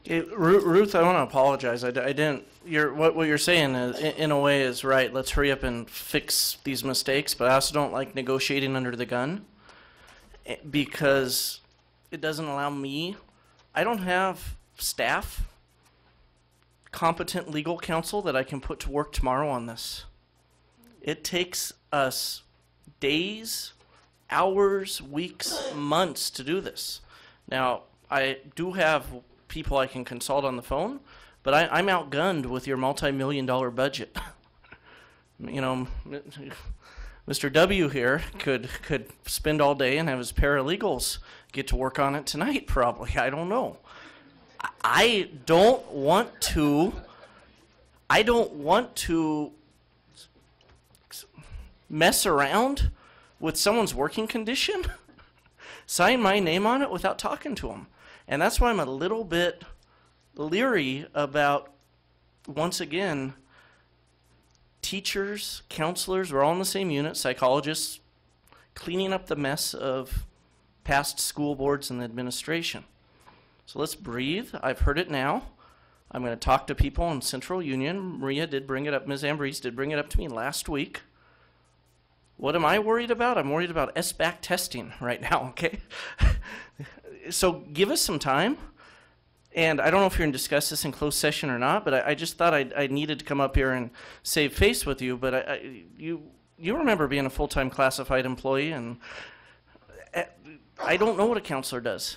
Ru- Ruth, I want to apologize. I didn't. You're what what you're saying is, in, in a way is right. Let's hurry up and fix these mistakes. But I also don't like negotiating under the gun eh, because it doesn't allow me. I don't have staff, competent legal counsel that I can put to work tomorrow on this. It takes us days, hours, weeks, months to do this. Now, I do have people I can consult on the phone, but I, I'm outgunned with your multi-million dollar budget. you know, Mr. W here could could spend all day and have his paralegals get to work on it tonight. Probably, I don't know. I- I don't want to. I don't want to mess around with someone's working condition. Sign my name on it without talking to them. And that's why I'm a little bit leery about, once again, teachers, counselors, we're all in the same unit, psychologists, cleaning up the mess of past school boards and the administration. So let's breathe. I've heard it now. I'm going to talk to people in Central Union. Maria did bring it up, Ms. Ambriz did bring it up to me last week. What am I worried about? I'm worried about SBAC testing right now, okay? So give us some time. And I don't know if you're going to discuss this in closed session or not, but I, I just thought I, I needed to come up here and save face with you. But I, I, you, you remember being a full-time classified employee, and uh, I don't know what a counselor does.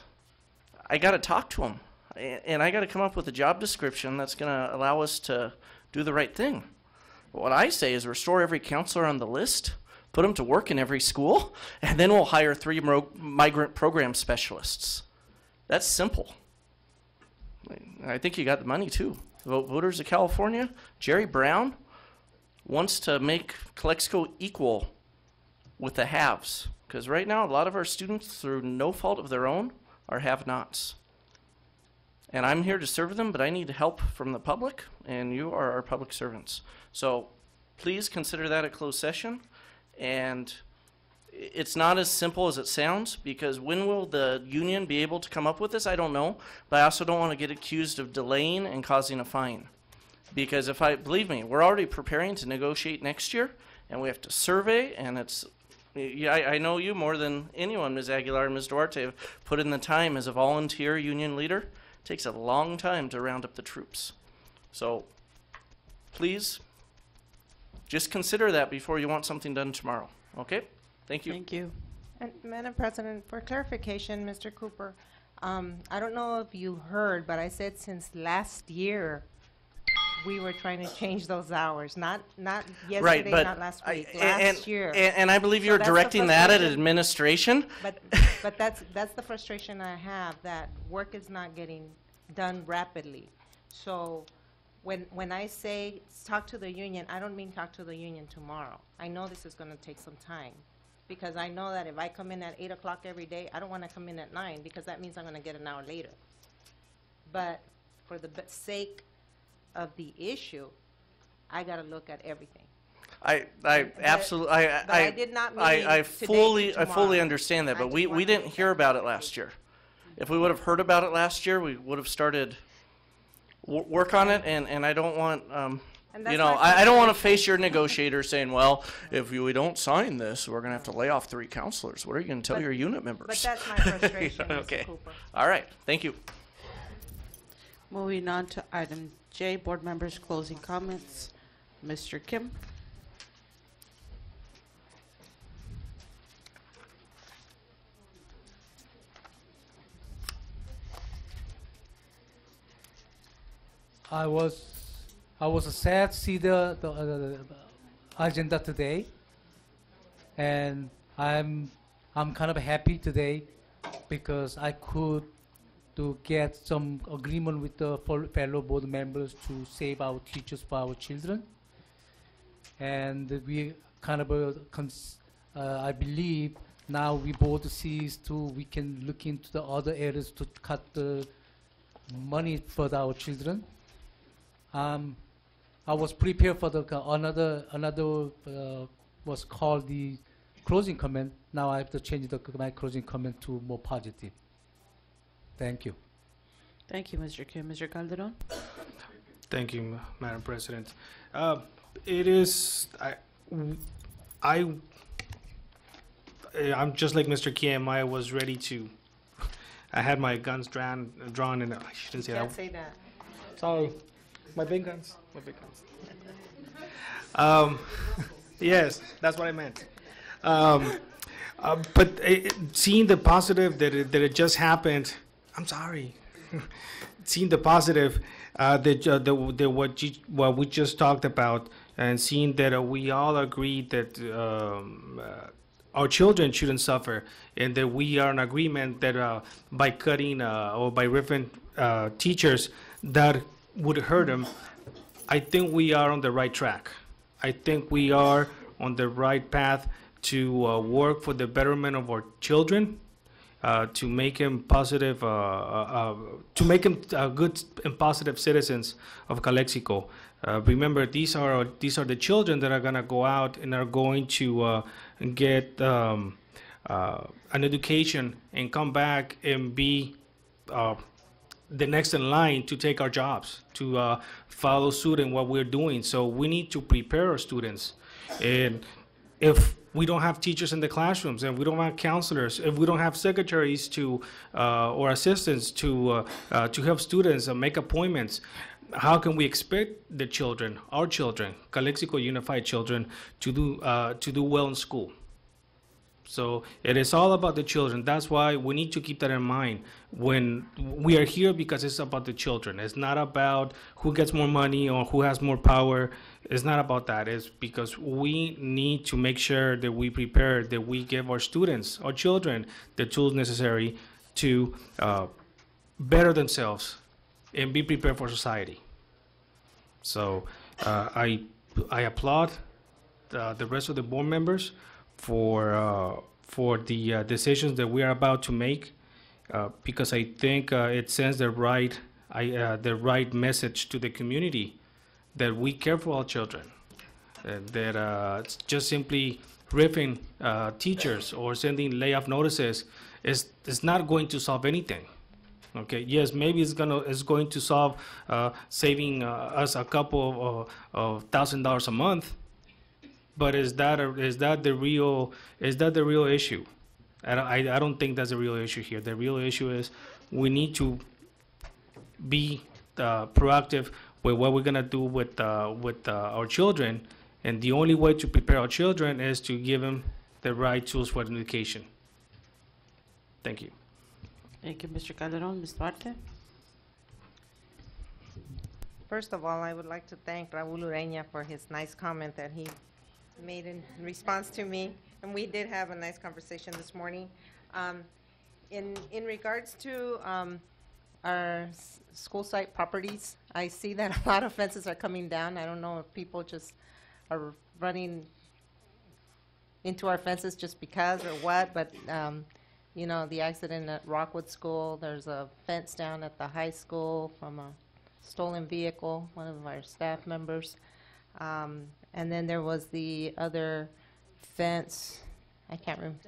I got to talk to them, and I got to come up with a job description that's going to allow us to do the right thing. What I say is restore every counselor on the list, put them to work in every school, and then we'll hire three migrant program specialists. That's simple. I think you got the money too. Vote Voters of California, Jerry Brown wants to make Calexico equal with the haves. Because right now, a lot of our students, through no fault of their own, are have nots. And I'm here to serve them, but I need help from the public, and you are our public servants. So please consider that a closed session. And it's not as simple as it sounds, because when will the union be able to come up with this? I don't know. But I also don't want to get accused of delaying and causing a fine. Because if I, believe me, we're already preparing to negotiate next year, and we have to survey, and it's, yeah, I, I know you more than anyone, Ms. Aguilar and Ms. Duarte, have put in the time as a volunteer union leader. It takes a long time to round up the troops. So, please, just consider that before you want something done tomorrow, okay? Thank you. Thank you. And Madam President, for clarification, Mr. Cooper, um, I don't know if you heard, but I said since last year, we were trying to change those hours, not, not Right, yesterday, but not last I- week, and- last year. And, and I believe So you're that's directing that at administration. But, but that's, that's the frustration I have, that work is not getting done rapidly. So when, when I say s- talk to the union, I don't mean talk to the union tomorrow. I know this is gonna take some time. Because I know that if I come in at eight o'clock every day, I don't wanna come in at nine, because that means I'm gonna get an hour later. But for the b- sake of the issue, I gotta look at everything. I, I But- absolutely, I, but I did not mean I, I today to fully, I fully tomorrow. understand that, I but just we, wanted we to didn't hear about it last year. If we would have heard about it last year, we would have started w- work on it, and, and I don't want, um, And you that's know, my I, I don't want to face your negotiator saying, well, if we, we don't sign this, we're gonna have to lay off three counselors. What are you gonna tell But- your unit members? But that's my frustration, Mr. Okay. Cooper. All right, thank you. Moving on to item J, board members' closing comments. Mr. Kim? I was, I was a sad to see the, the, uh, the agenda today, and I'm, I'm kind of happy today because I could to get some agreement with the fellow board members to save our teachers for our children, and we kind of, uh, uh, I believe now we both sees too we can look into the other areas to cut the money for our children. Um, I was prepared for the co- another another uh, was called the closing comment. Now I have to change the my closing comment to more positive. Thank you. Thank you, Mr. Kim. Mr. Calderon? Thank you, Madam President. Uh, It is, I, I, I'm just like Mr. Kim, I was ready to, I had my guns drawn, drawn, and I shouldn't say that. Can't say that. Sorry, my big guns, my big guns. Um, yes, that's what I meant. Um, uh, but it, seeing the positive that it, that it just happened, I'm sorry. seeing the positive, uh, that, uh, the, the, what what we just talked about, and seeing that uh, we all agree that, um, uh, our children shouldn't suffer, and that we are in agreement that uh, by cutting or by ripping teachers, that would hurt them. I think we are on the right track. I think we are on the right path to uh, work for the betterment of our children, uh, to make them positive, uh, uh, uh, to make them uh, good and positive citizens of Calexico. Remember, these are these are the children that are gonna go out and are going to get um, an education and come back and be the next in line to take our jobs, to uh, follow suit in what we're doing. So we need to prepare our students. And if we don't have teachers in the classrooms, and we don't have counselors, if we don't have secretaries to uh, or assistants to uh, uh, to help students make appointments, how can we expect the children, our children, Calexico Unified children, to do uh, to do well in school? So it is all about the children. That's why we need to keep that in mind when we are here because it's about the children. It's not about who gets more money or who has more power. It's not about that. It's because we need to make sure that we prepare, that we give our students, our children, the tools necessary to uh, better themselves and be prepared for society. So uh, I I applaud uh, the rest of the board members for uh, for the uh, decisions that we are about to make uh, because I think uh, it sends the right I, uh, the right message to the community that we care for our children that just simply ripping teachers or sending layoff notices is is not going to solve anything. Okay, yes, maybe it's gonna it's going to solve saving us a couple of, of thousand dollars a month, but is that a, is that the real is that the real issue? I, don't- I, I don't think that's the real issue here. The real issue is we need to be uh, proactive with what we're gonna do with uh, with uh, our children, and the only way to prepare our children is to give them the right tools for education. Thank you. Thank you, Mr. Calderon. Ms. Duarte? First of all, I would like to thank Raul Ureña for his nice comment that he made in response to me. And we did have a nice conversation this morning. Um, In, in regards to um, our s- school site properties, I see that a lot of fences are coming down. I don't know if people just are running into our fences just because or what, but, um, you know, the accident at Rockwood School, there's a fence down at the high school from a stolen vehicle, one of our staff members. Um, and then there was the other fence, I can't remember.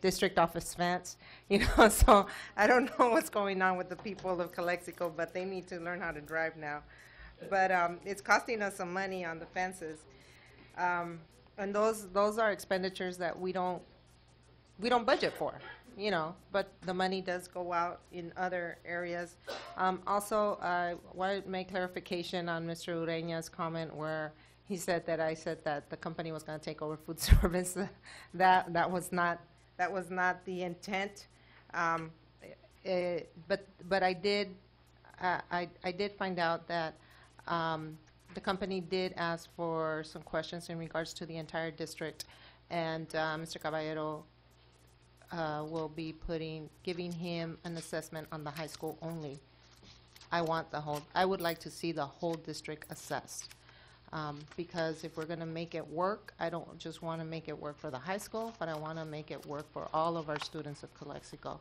District office fence, you know, so I don't know what's going on with the people of Calexico, but they need to learn how to drive now. But, um, it's costing us some money on the fences. Um, and those, those are expenditures that we don't, we don't budget for, you know, but the money does go out in other areas. Um, also, I want to make clarification on Mr. Ureña's comment where he said that I said that the company was going to take over food service. That, that was not, that was not the intent. Um, eh, but, but I did, I, I I did find out that, um, the company did ask for some questions in regards to the entire district. And, uh, Mr. Caballero, uh, will be putting, giving him an assessment on the high school only. I want the whole, I would like to see the whole district assessed. Um, because if we're gonna make it work, I don't just wanna make it work for the high school, but I wanna make it work for all of our students of Calexico.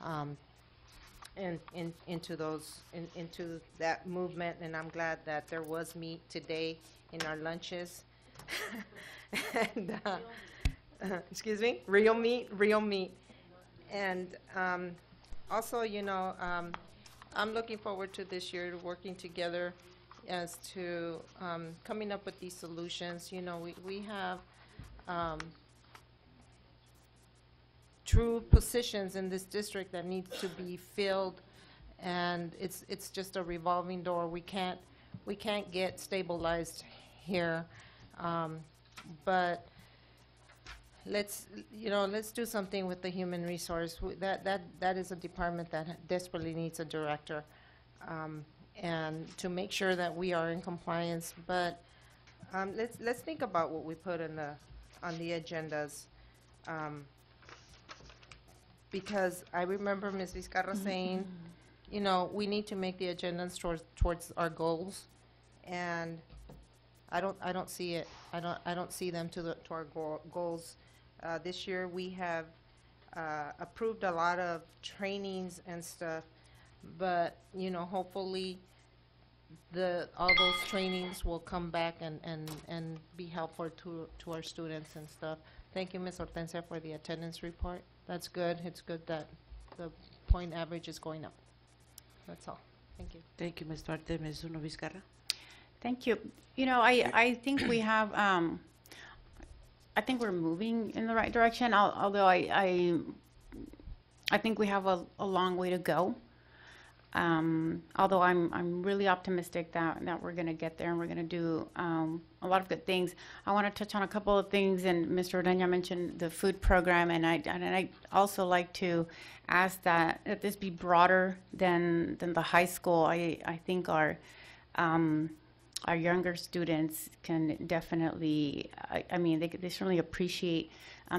Um, in, in, into those, in, into that movement, and I'm glad that there was meat today in our lunches. And, uh, excuse me, real meat, real meat. And, um, also, you know, um, I'm looking forward to this year, working together as to, um, coming up with these solutions. You know, we, we have, um, true positions in this district that needs to be filled, and it's, it's just a revolving door. We can't, we can't get stabilized here. Um, but let's, you know, let's do something with the human resource. That, that, that is a department that desperately needs a director. Um, and to make sure that we are in compliance, but, um, let's, let's think about what we put in the, on the agendas. Um, because I remember Ms. Vizcarra saying, you know, we need to make the agendas towards, towards our goals. And I don't, I don't see it. I don't, I don't see them to the, to our goal, goals. Uh, this year, we have, uh, approved a lot of trainings and stuff, but, you know, hopefully, the, all those trainings will come back and, and, and be helpful to, to our students and stuff. Thank you, Ms. Hortensia, for the attendance report. That's good. It's good that the point average is going up. That's all. Thank you. Thank you, Ms. Duarte. Ms. Zuno Vizcarra? Thank you. You know, I, I think we have, um, I think we're moving in the right direction, although I, I, I think we have a, a long way to go. Um, although I'm, I'm really optimistic that, that we're gonna get there and we're gonna do, um, a lot of good things. I wanna touch on a couple of things, and Mr. Ureña mentioned the food program, and I, and I also like to ask that, that this be broader than, than the high school. I, I think our, um, our younger students can definitely, I, I mean, they, they certainly appreciate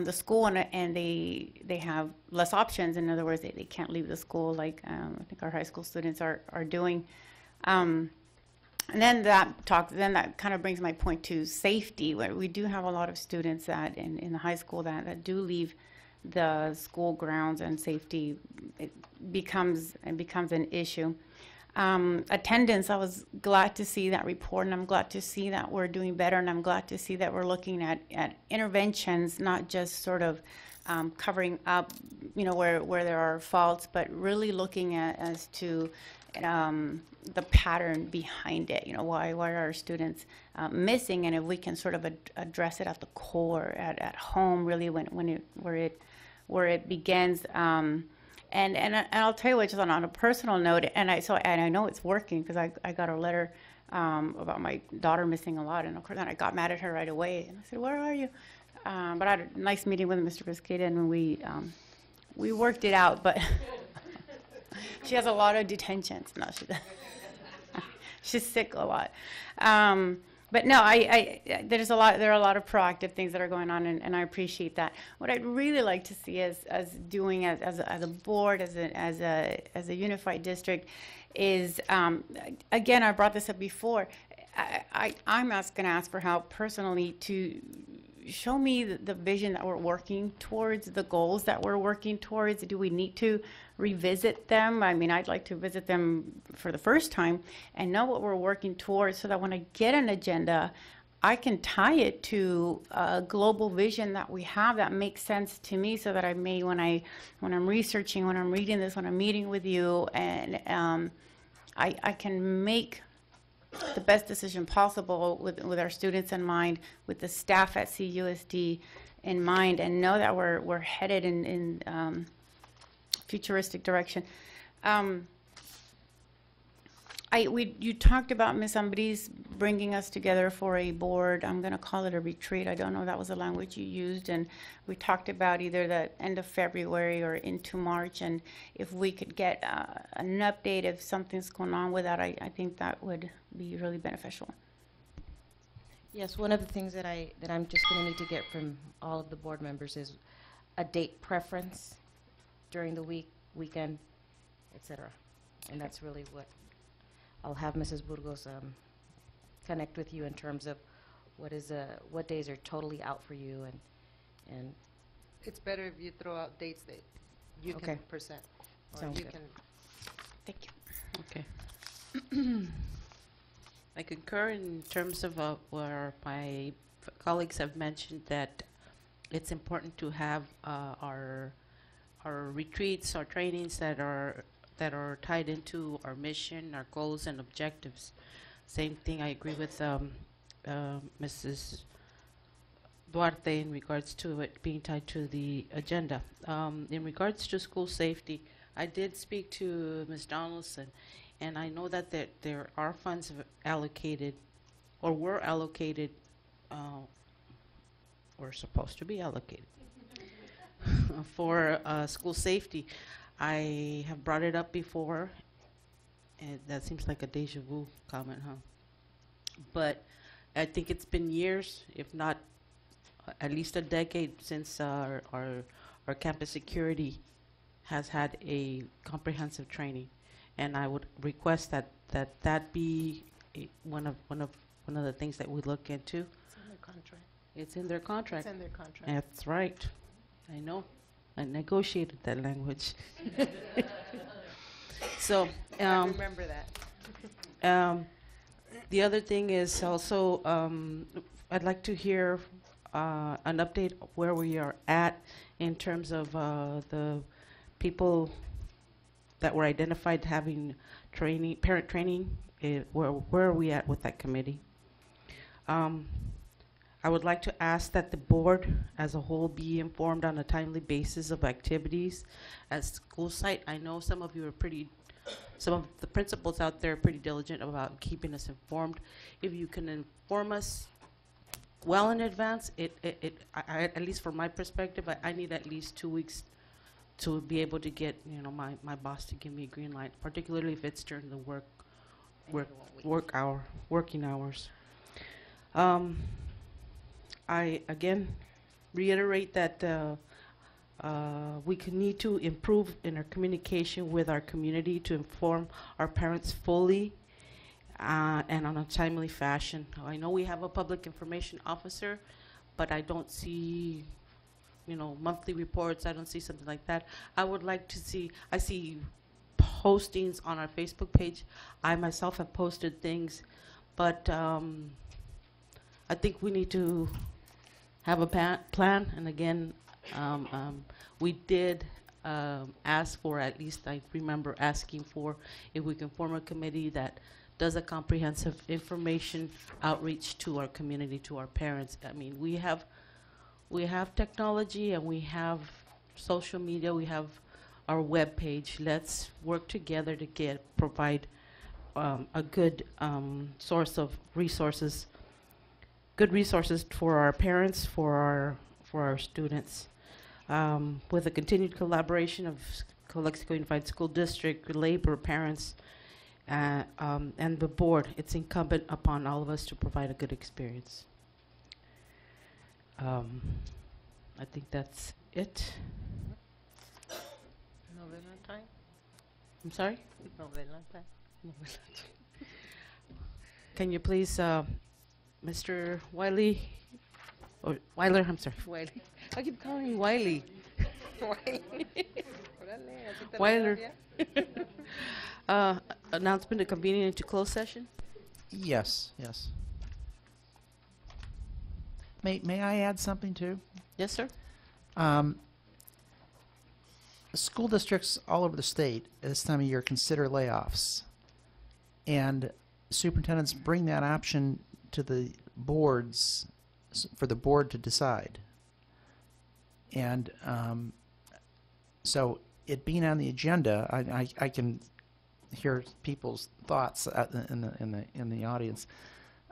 the school and, and they, they have less options. In other words, they, they can't leave the school like um, I think our high school students are, are doing. Um, and then that talk, then that kind of brings my point to safety, where we do have a lot of students that in, in the high school that, that do leave the school grounds and safety it becomes, it becomes an issue. Um, attendance, I was glad to see that report, and I'm glad to see that we're doing better, and I'm glad to see that we're looking at, at interventions, not just sort of um, covering up, you know, where, where there are faults, but really looking at as to um, the pattern behind it. You know, why why are our students uh, missing, and if we can sort of ad- address it at the core, at, at home, really when when it where it where it begins. Um, and, and, and I'll tell you what, just on, on a personal note, and I so and I know it's working because I, I got a letter um, about my daughter missing a lot, and of course then I got mad at her right away, and I said, "Where are you?" Um, but I had a nice meeting with Mr. Biscayne, and we um, we worked it out. But she has a lot of detentions. No, she she's sick a lot. Um, but no, I, I, there's a lot, there are a lot of proactive things that are going on, and, and I appreciate that. What I'd really like to see as, as doing as, as, a, as a board, as a, as a, as a unified district, is um, again, I brought this up before. I, I, I'm going to ask for help personally to show me the, the vision that we're working towards, the goals that we're working towards. Do we need to revisit them? I mean, I'd like to visit them for the first time and know what we're working towards so that when I get an agenda, I can tie it to a global vision that we have that makes sense to me so that I may, when I, when I'm researching, when I'm reading this, when I'm meeting with you, and um, I, I can make the best decision possible with, with our students in mind, with the staff at CUSD in mind, and know that we're, we're headed in, in um, futuristic direction. Um, I, we, you talked about Ms. Ambriz bringing us together for a board, I'm gonna call it a retreat, I don't know, if that was the language you used, and we talked about either the end of February or into March, and if we could get, uh, an update if something's going on with that, I, I think that would be really beneficial. Yes, one of the things that I, that I'm just gonna need to get from all of the board members is a date preference during the week, weekend, etc. And that's really what, I'll have Mrs. Burgos, um, connect with you in terms of what is, uh, what days are totally out for you and, and, It's better if you throw out dates that you Okay. can present. Or Sounds you good. can Thank you. Okay. I concur in terms of uh, where my f- colleagues have mentioned that it's important to have uh, our our retreats, our trainings that are that are tied into our mission, our goals, and objectives. Same thing. I agree with um, uh, Mrs. Duarte in regards to it being tied to the agenda. Um, in regards to school safety, I did speak to Ms. Donaldson, and I know that there, there are funds allocated, or were allocated, uh, or supposed to be allocated for uh, school safety. I have brought it up before, and that seems like a deja vu comment, huh? But I think it's been years, if not at least a decade, since our, our, our campus security has had a comprehensive training. And I would request that, that that be a- one of, one of, one of the things that we look into. It's in their contract. It's in their contract. It's in their contract. That's right. I know. I negotiated that language. So, I um, remember that. um, the other thing is also, um, I'd like to hear, uh, an update where we are at in terms of, uh, the people that were identified having training, parent training, eh, where, where are we at with that committee? Um, I would like to ask that the board as a whole be informed on a timely basis of activities at school site. I know some of you are pretty, some of the principals out there are pretty diligent about keeping us informed. If you can inform us well in advance, it, it, it, I, I, at least from my perspective, I, I need at least two weeks to be able to get, you know, my, my boss to give me a green light, particularly if it's during the work, work, work hour, working hours. Um, I, again, reiterate that uh, uh, we can need to improve in our communication with our community to inform our parents fully uh, and on a timely fashion. I know we have a public information officer, but I don't see, you know, monthly reports. I don't see something like that. I would like to see, I see postings on our Facebook page. I myself have posted things, but um, I think we need to have a plan, and again, um, um, we did, um, ask for, at least I remember asking for, if we can form a committee that does a comprehensive information outreach to our community, to our parents. I mean, we have, we have technology and we have social media, we have our webpage. Let's work together to get, provide, um, a good, um, source of resources good resources for our parents, for our for our students. Um, with a continued collaboration of Calexico Unified School District, labor, parents, uh, um, and the board, it's incumbent upon all of us to provide a good experience. Um, I think that's it. Novena time? I'm sorry? Novena time? Can you please, uh, Mr. Wiley, or Weiler, I'm sorry, Wiley. I keep calling you Wiley. Weiler. Uh, announcement of convening into closed session? Yes, yes. May, may I add something too? Yes, sir. Um, school districts all over the state at this time of year consider layoffs. And superintendents bring that option to the boards, for the board to decide. And um, so it being on the agenda, I, I, I can hear people's thoughts in the, in the, in the audience.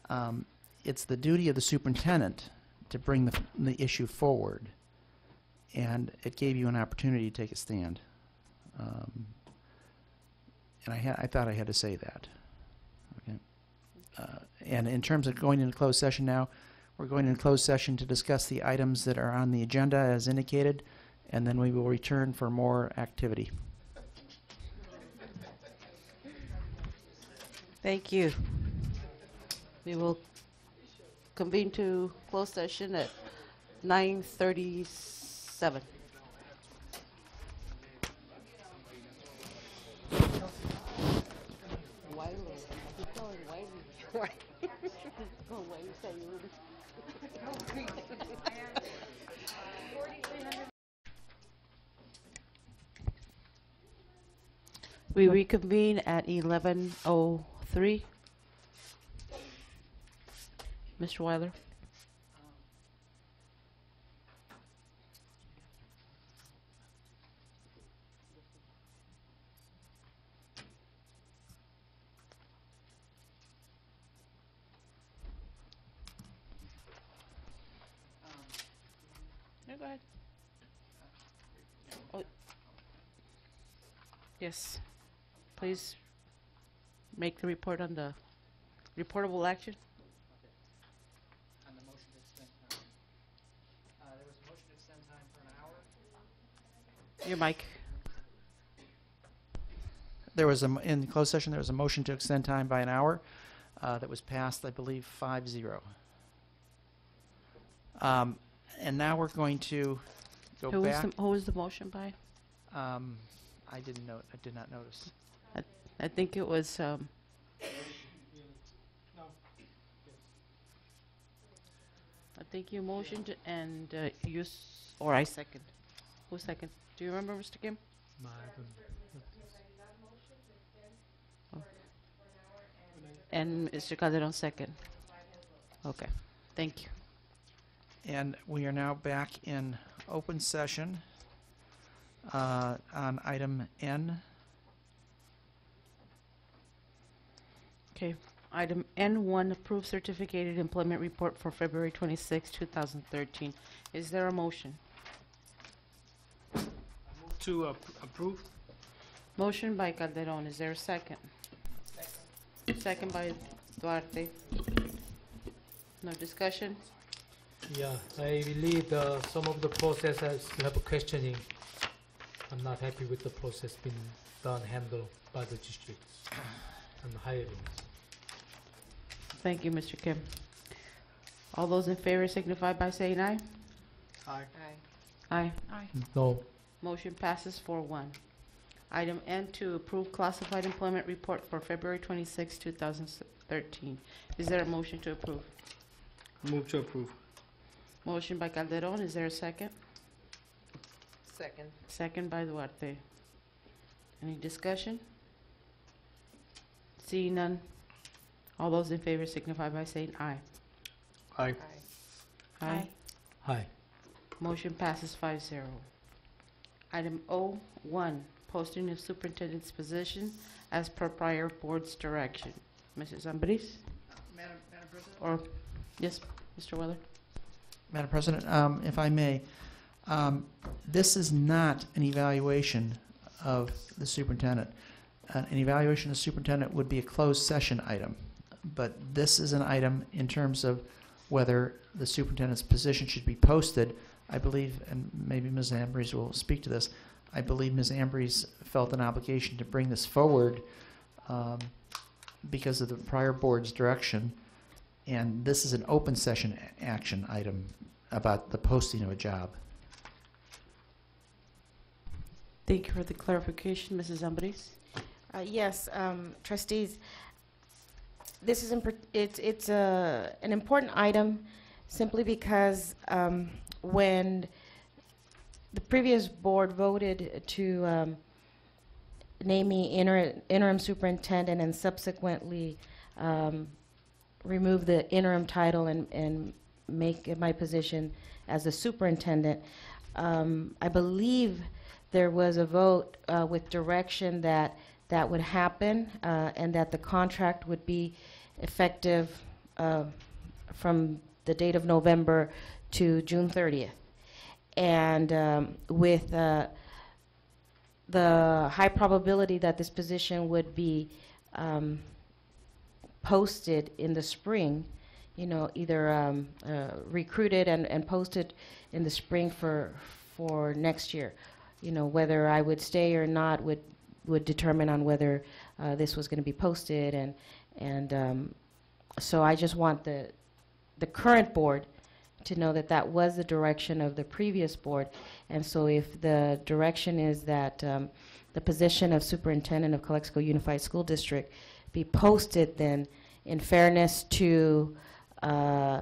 Um, it's the duty of the superintendent to bring the, the issue forward and it gave you an opportunity to take a stand. Um, and I, I thought I had to say that. Uh, and in terms of going into closed session now, we're going into closed session to discuss the items that are on the agenda as indicated, and then we will return for more activity. Thank you. We will convene to closed session at 9.37. We reconvene at 11:03. Mr. Weiler? No, go ahead. Oh. Yes, please make the report on the reportable action. On the motion to extend time. Uh, there was a motion to extend time for an hour. Your mic. There was a, m- in closed session, there was a motion to extend time by an hour uh, that was passed, I believe, five zero. Um, And now we're going to go Who was back. the, who was the motion by? Um, I didn't know, I did not notice. I think it was, um, I think you motioned and uh, you, s- or I second. Who second? Do you remember, Mr. Kim? Oh. And Mr. Calderon second. Okay, thank you. And we are now back in open session uh, on item N. Okay, item N1, approved certificated employment report for February 26, 2013. Is there a motion? To ap- approve? Motion by Calderon, is there a second? Second by Duarte. No discussion? Yeah, I believe the, some of the process I have a questioning. I'm not happy with the process being done, handled by the districts and the hiring. Thank you, Mr. Kim. All those in favor signify by saying aye. Aye. Aye. Aye. No, Motion passes 4-1. Item N to approve classified employment report for February 26, 2013. Is there a motion to approve? Move to approve. Motion by Calderon, is there a second? Second. Second by Duarte. Any discussion? Seeing none. All those in favor signify by saying aye. Aye. Aye. hi. Motion passes 5-0. Item O one, posting of superintendent's position as per prior board's direction. Mrs. Ambriz? Madam Madam President? Or, yes, Mr. Weller? Madam President, um, if I may, um, this is not an evaluation of the superintendent. Uh, An evaluation of the superintendent would be a closed session item, but this is an item in terms of whether the superintendent's position should be posted. I believe, and maybe Ms. Ambriz will speak to this, I believe Ms. Ambriz felt an obligation to bring this forward um, because of the prior board's direction. And this is an open session a- action item about the posting of a job. Thank you for the clarification, Mrs. Ambriz. Uh, Yes, um, trustees, this is, impor- it's, it's a, an important item simply because um, when the previous board voted to um, name me inter- interim superintendent and subsequently um, remove the interim title and, and make it my position as the superintendent, um, I believe there was a vote uh, with direction that that would happen uh, and that the contract would be effective uh, from the date of November to June 30th. And um, with uh, the high probability that this position would be um, posted in the spring, you know, either um, uh, recruited and, and posted in the spring for, for next year. You know, whether I would stay or not would, would determine on whether uh, this was going to be posted. And, and um, so I just want the, the current board to know that that was the direction of the previous board. And so if the direction is that um, the position of superintendent of Calexico Unified School District be posted, then in fairness to uh,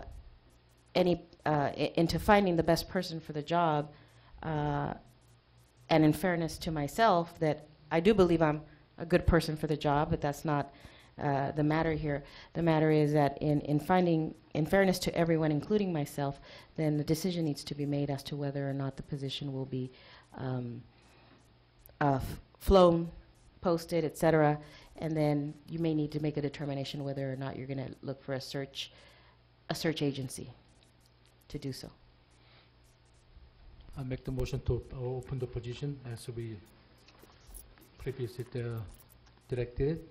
any, uh, into finding the best person for the job, uh, and in fairness to myself, that I do believe I'm a good person for the job, but that's not uh, the matter here. The matter is that in, in finding, in fairness to everyone, including myself, then the decision needs to be made as to whether or not the position will be um, uh, flown, posted, et cetera, and then you may need to make a determination whether or not you're going to look for a search, a search agency to do so. I make the motion to uh, open the position as we previously uh, directed.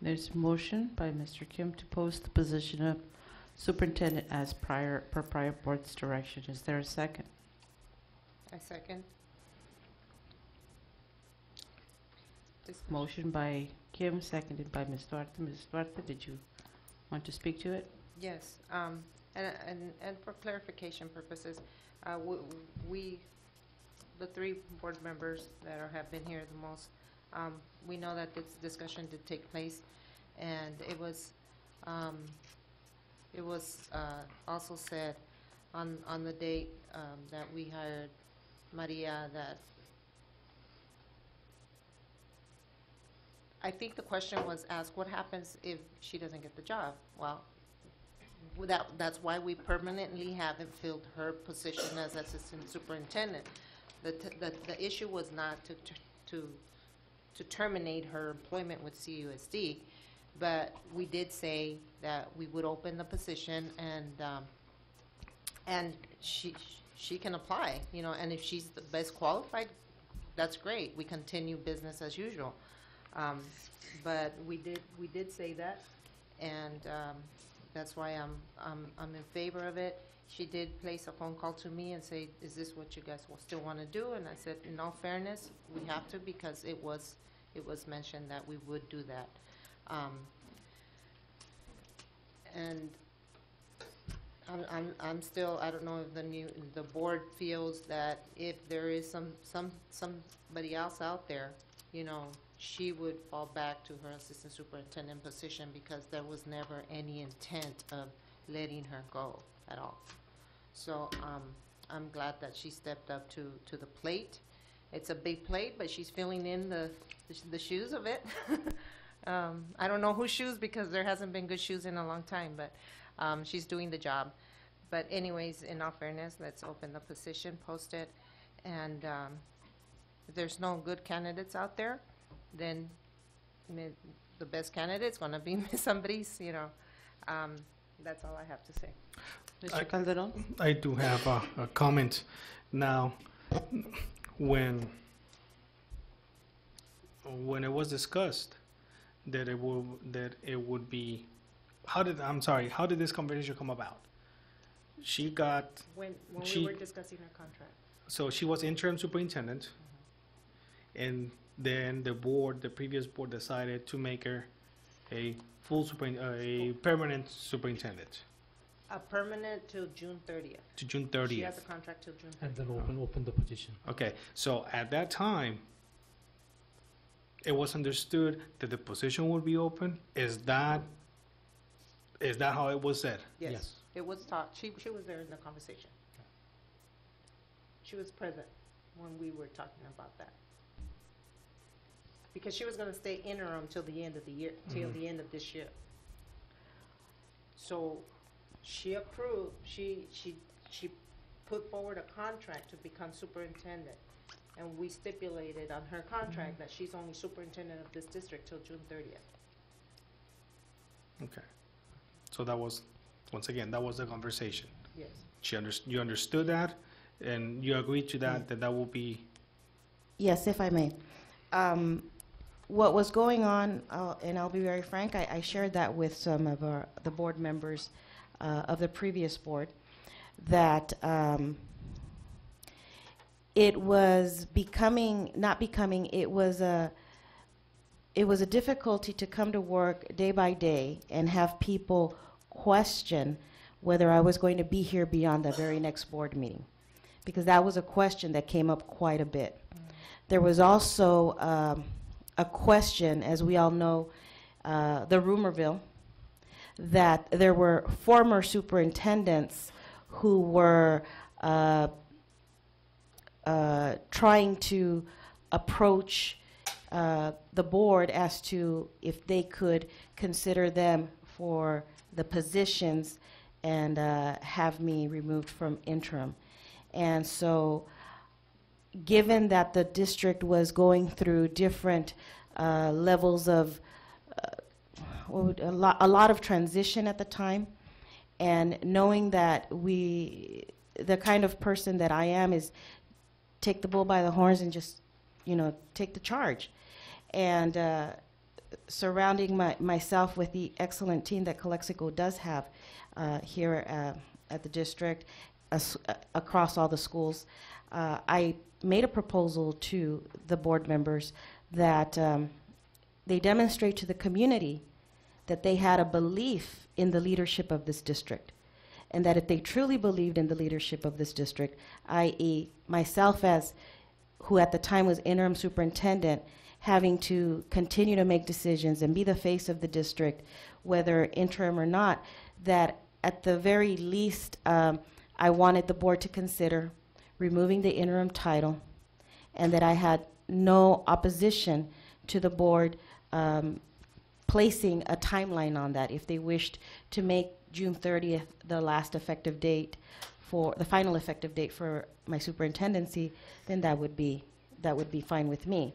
There's a motion by Mr. Kim to post the position of superintendent as prior, per prior board's direction. Is there a second? I second. Motion by Kim, seconded by Ms. Duarte. Ms. Duarte, did you want to speak to it? Yes, um, and, and, and for clarification purposes, uh, we, the three board members that are, have been here the most, um, we know that this discussion did take place, and it was, um, it was, uh, also said on, on the date, um, that we hired Maria, that I think the question was asked, what happens if she doesn't get the job? Well, without, that's why we permanently haven't filled her position as assistant superintendent. The, the, the issue was not to, to, to terminate her employment with CUSD, but we did say that we would open the position and, um, and she, she can apply, you know, and if she's the best qualified, that's great. We continue business as usual. Um, But we did, we did say that, and um, that's why I'm, I'm, I'm in favor of it. She did place a phone call to me and say, is this what you guys will still want to do? And I said, in all fairness, we have to because it was, it was mentioned that we would do that. Um, And I'm, I'm, I'm still, I don't know if the new, the board feels that if there is some, some, somebody else out there, you know, she would fall back to her assistant superintendent position because there was never any intent of letting her go at all. So, um, I'm glad that she stepped up to, to the plate. It's a big plate, but she's filling in the, the the shoes of it. Um, I don't know whose shoes because there hasn't been good shoes in a long time, but, um, she's doing the job. But anyways, in all fairness, let's open the position, post it, and, um, there's no good candidates out there, then mi- the best candidate's gonna be somebody's, you know. Um, that's all I have to say. I- Mr. Calderon? I do have a, a comment. Now, when, when it was discussed that it will, that it would be, how did, I'm sorry, how did this conversation come about? She got, When, when She- we were discussing her contract. so she was interim superintendent, and then the board, the previous board decided to make her a full super, uh, a permanent superintendent A permanent till June thirtieth. to June She has a contract till June And thirtieth. then open, open the position. Okay, so at that time, it was understood that the position would be open? Is that, is that how it was said? Yes, Yes. it was taught, she, she was there in the conversation. She was present when we were talking about that. Because she was gonna stay interim till the end of the year, till the mm-hmm. end of this year. So, she approved, she, she, she put forward a contract to become superintendent. And we stipulated on her contract mm-hmm. that she's only superintendent of this district till June thirtieth. Okay. So that was, once again, that was the conversation. Yes. She under, you understood that, and you agreed to that, mm. that that will be, Yes, if I may. Um, What was going on, uh, and I'll be very frank, I I shared that with some of our, the board members uh, of the previous board, that um, it was becoming, not becoming, it was a, it was a difficulty to come to work day by day and have people question whether I was going to be here beyond the very next board meeting. Because that was a question that came up quite a bit. There was also um, a question, as we all know, uh, the rumorville, that there were former superintendents who were uh, uh, trying to approach uh, the board as to if they could consider them for the positions and uh, have me removed from interim. And so, given that the district was going through different uh, levels of uh, a lot, a lot of transition at the time, and knowing that we, the kind of person that I am is take the bull by the horns and just, you know, take the charge. And uh, surrounding my, myself with the excellent team that Calexico does have uh, here uh, at the district, uh, across all the schools, I made a proposal to the board members that um, they demonstrate to the community that they had a belief in the leadership of this district. And that if they truly believed in the leadership of this district, i.e., myself as who at the time was interim superintendent, having to continue to make decisions and be the face of the district, whether interim or not, that at the very least, um, I wanted the board to consider removing the interim title, and that I had no opposition to the board um, placing a timeline on that. If they wished to make June 30th the last effective date for, the final effective date for my superintendency, then that would be, that would be fine with me.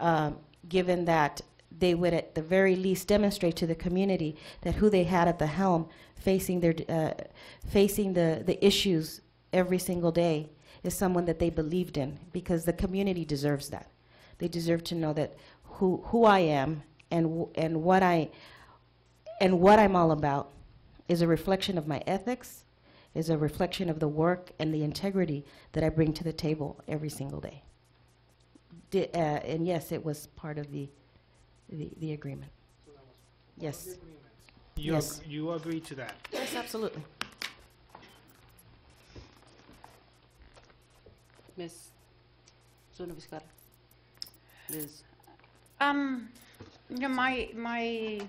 Um, Given that they would at the very least demonstrate to the community that who they had at the helm facing their, uh, facing the, the issues every single day is someone that they believed in, because the community deserves that. They deserve to know that who, who I am and, w- and what I, and what I'm all about is a reflection of my ethics, is a reflection of the work and the integrity that I bring to the table every single day. Di- uh, and yes, it was part of the, the, the agreement. Yes. You, Yes. ag- you agree to that? Yes, absolutely. Ms. Zuno Vizcarra? Liz? Um, you know, my, my,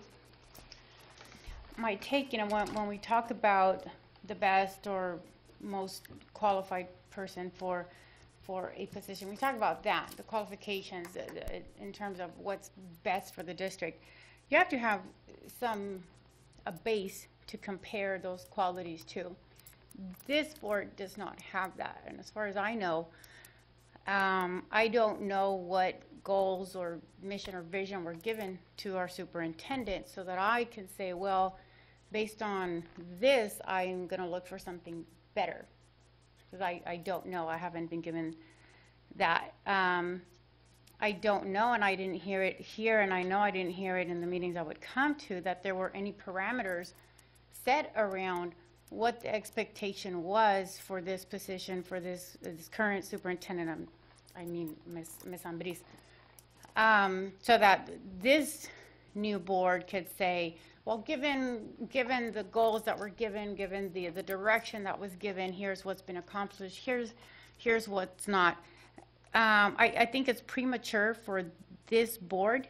my take, you know, when, when we talk about the best or most qualified person for, for a position, we talk about that, the qualifications uh, uh, in terms of what's best for the district. You have to have some, a base to compare those qualities to. This board does not have that, and as far as I know, um, I don't know what goals or mission or vision were given to our superintendent so that I can say, well, based on this, I'm going to look for something better. Because I, I don't know. I haven't been given that. Um, I don't know, and I didn't hear it here, and I know I didn't hear it in the meetings I would come to, that there were any parameters set around what the expectation was for this position, for this, this current superintendent, um, I mean, Ms. Ms. Ambriz. Um, so that this new board could say, well, given, given the goals that were given, given the, the direction that was given, here's what's been accomplished, here's, here's what's not. Um, I, I think it's premature for this board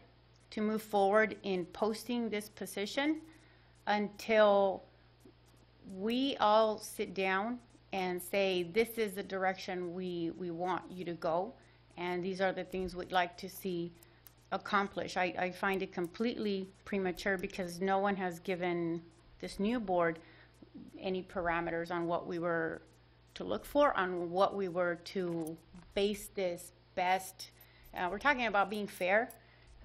to move forward in posting this position until we all sit down and say, this is the direction we, we want you to go, and these are the things we'd like to see accomplished. I, I find it completely premature because no one has given this new board any parameters on what we were to look for, on what we were to base this best. Uh, we're talking about being fair.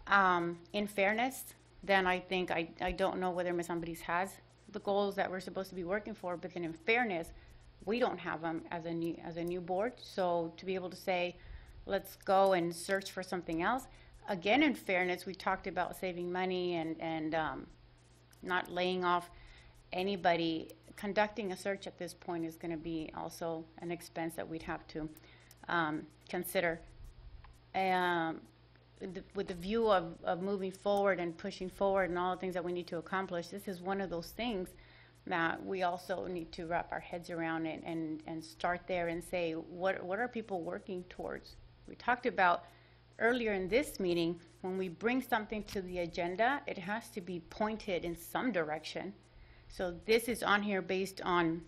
Um, in fairness, then I think, I, I don't know whether Ms. Ambriz has the goals that we're supposed to be working for, but then in fairness, we don't have them as a new, as a new board. So to be able to say, let's go and search for something else. Again, in fairness, we talked about saving money and, and, um, not laying off anybody. Conducting a search at this point is gonna be also an expense that we'd have to, um, consider. Um, the- with the view of, of moving forward and pushing forward and all the things that we need to accomplish, this is one of those things that we also need to wrap our heads around and, and, and start there and say, what, what are people working towards? We talked about earlier in this meeting, when we bring something to the agenda, it has to be pointed in some direction. So this is on here based on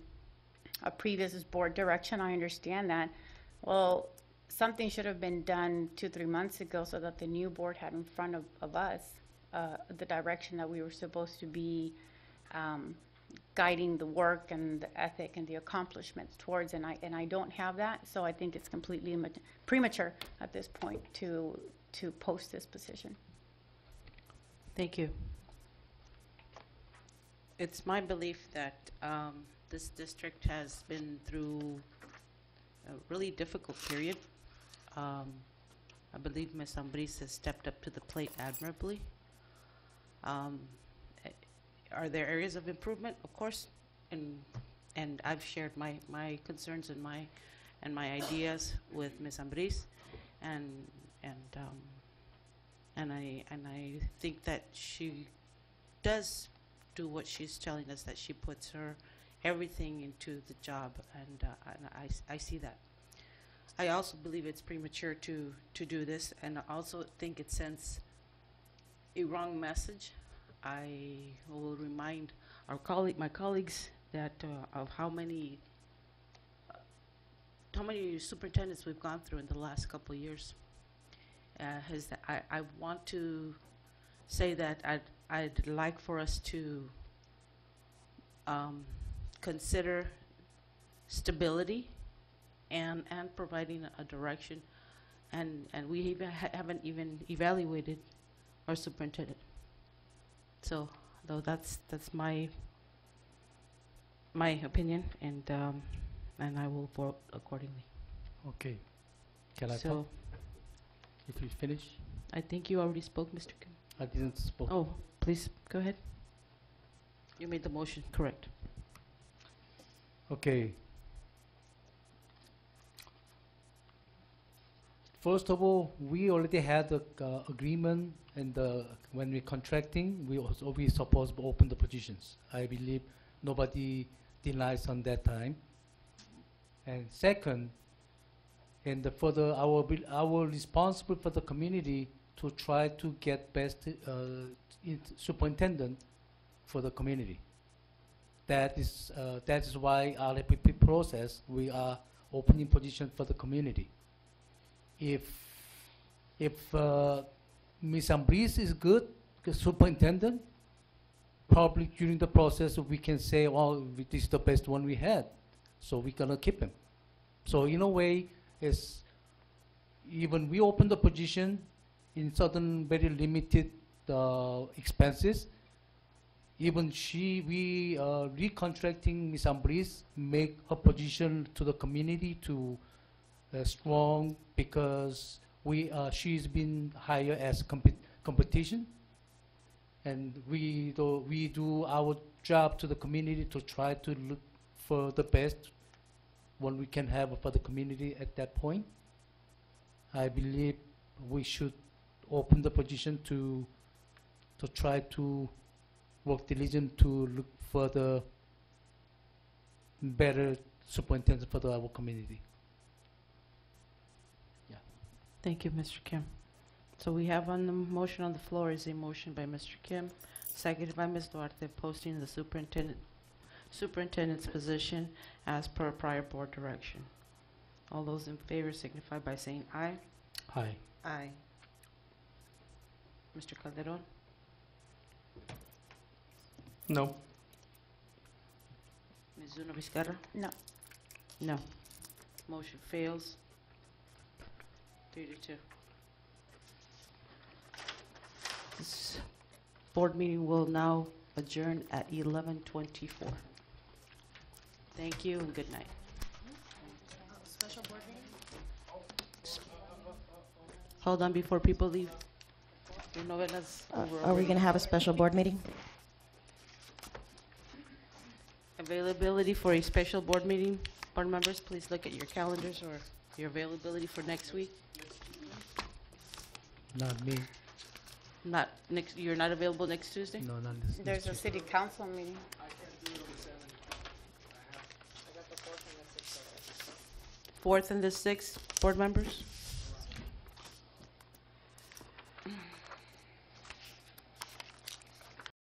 a previous board direction, I understand that. Well, something should have been done two, three months ago so that the new board had in front of, of us, uh, the direction that we were supposed to be, um, guiding the work and the ethic and the accomplishments towards, and I, and I don't have that, so I think it's completely premature at this point to, to post this position. Thank you. It's my belief that um, this district has been through a really difficult period. Um, I believe Ms. Ambriz has stepped up to the plate admirably. Um, eh, Are there areas of improvement? Of course, and, and I've shared my, my concerns and my, and my ideas with Ms. Ambriz. And, and, um, and I, and I think that she does do what she's telling us, that she puts her everything into the job, and, uh, and I, I see that. I also believe it's premature to, to do this, and I also think it sends a wrong message. I will remind our colleague, my colleagues, that, uh, of how many, how many superintendents we've gone through in the last couple of years. Uh, has, that I, I want to say that I'd, I'd like for us to, um, consider stability and, and providing a direction. And, and we even ha- haven't even evaluated our superintendent. So, though that's, that's my, my opinion, and, um, and I will vote accordingly. Okay. Can I talk? If you finish? I think you already spoke, Mr. Kim. I didn't spoke. Oh, please, go ahead. You made the motion, correct. Okay. First of all, we already had the uh, agreement and when we're contracting, we also we supposed to open the positions. I believe nobody denies on that time. And second, and the further our our responsible for the community to try to get best uh, superintendent for the community. That is, uh, that is why RFP process, we are opening position for the community. If, if uh, Ms. Ambriz is good, the superintendent, probably during the process, we can say, well, we- this is the best one we had, so we're gonna keep him. So in a way, it's, even we open the position in certain very limited uh, expenses, even she, we uh, recontracting Ms. Ambriz make a position to the community to uh, strong because we, uh, she's been hired as compet- competition. And we do, we do our job to the community to try to look for the best one we can have for the community at that point. I believe we should open the position to, to try to work diligent to look for the better superintendent for the, our community. Thank you, Mr. Kim. So we have on the motion on the floor is a motion by Mr. Kim, seconded by Ms. Duarte, posting the superintendent, superintendent's position as per prior board direction. All those in favor signify by saying aye. Aye. Aye. Mr. Calderon? No. Ms. Zuno Vizcarra? No. No. Motion fails. Three. This board meeting will now adjourn at eleven twenty-four. Thank you and good night. Special board meeting? Hold on before people leave. Your novena's Uh, over Are we already. going to have a special board meeting? Availability for a special board meeting. Board members, please look at your calendars or your availability for next week. Not me. Not next, you're not available next Tuesday? No, not this. There's a this city council meeting. Fourth and the sixth, board members?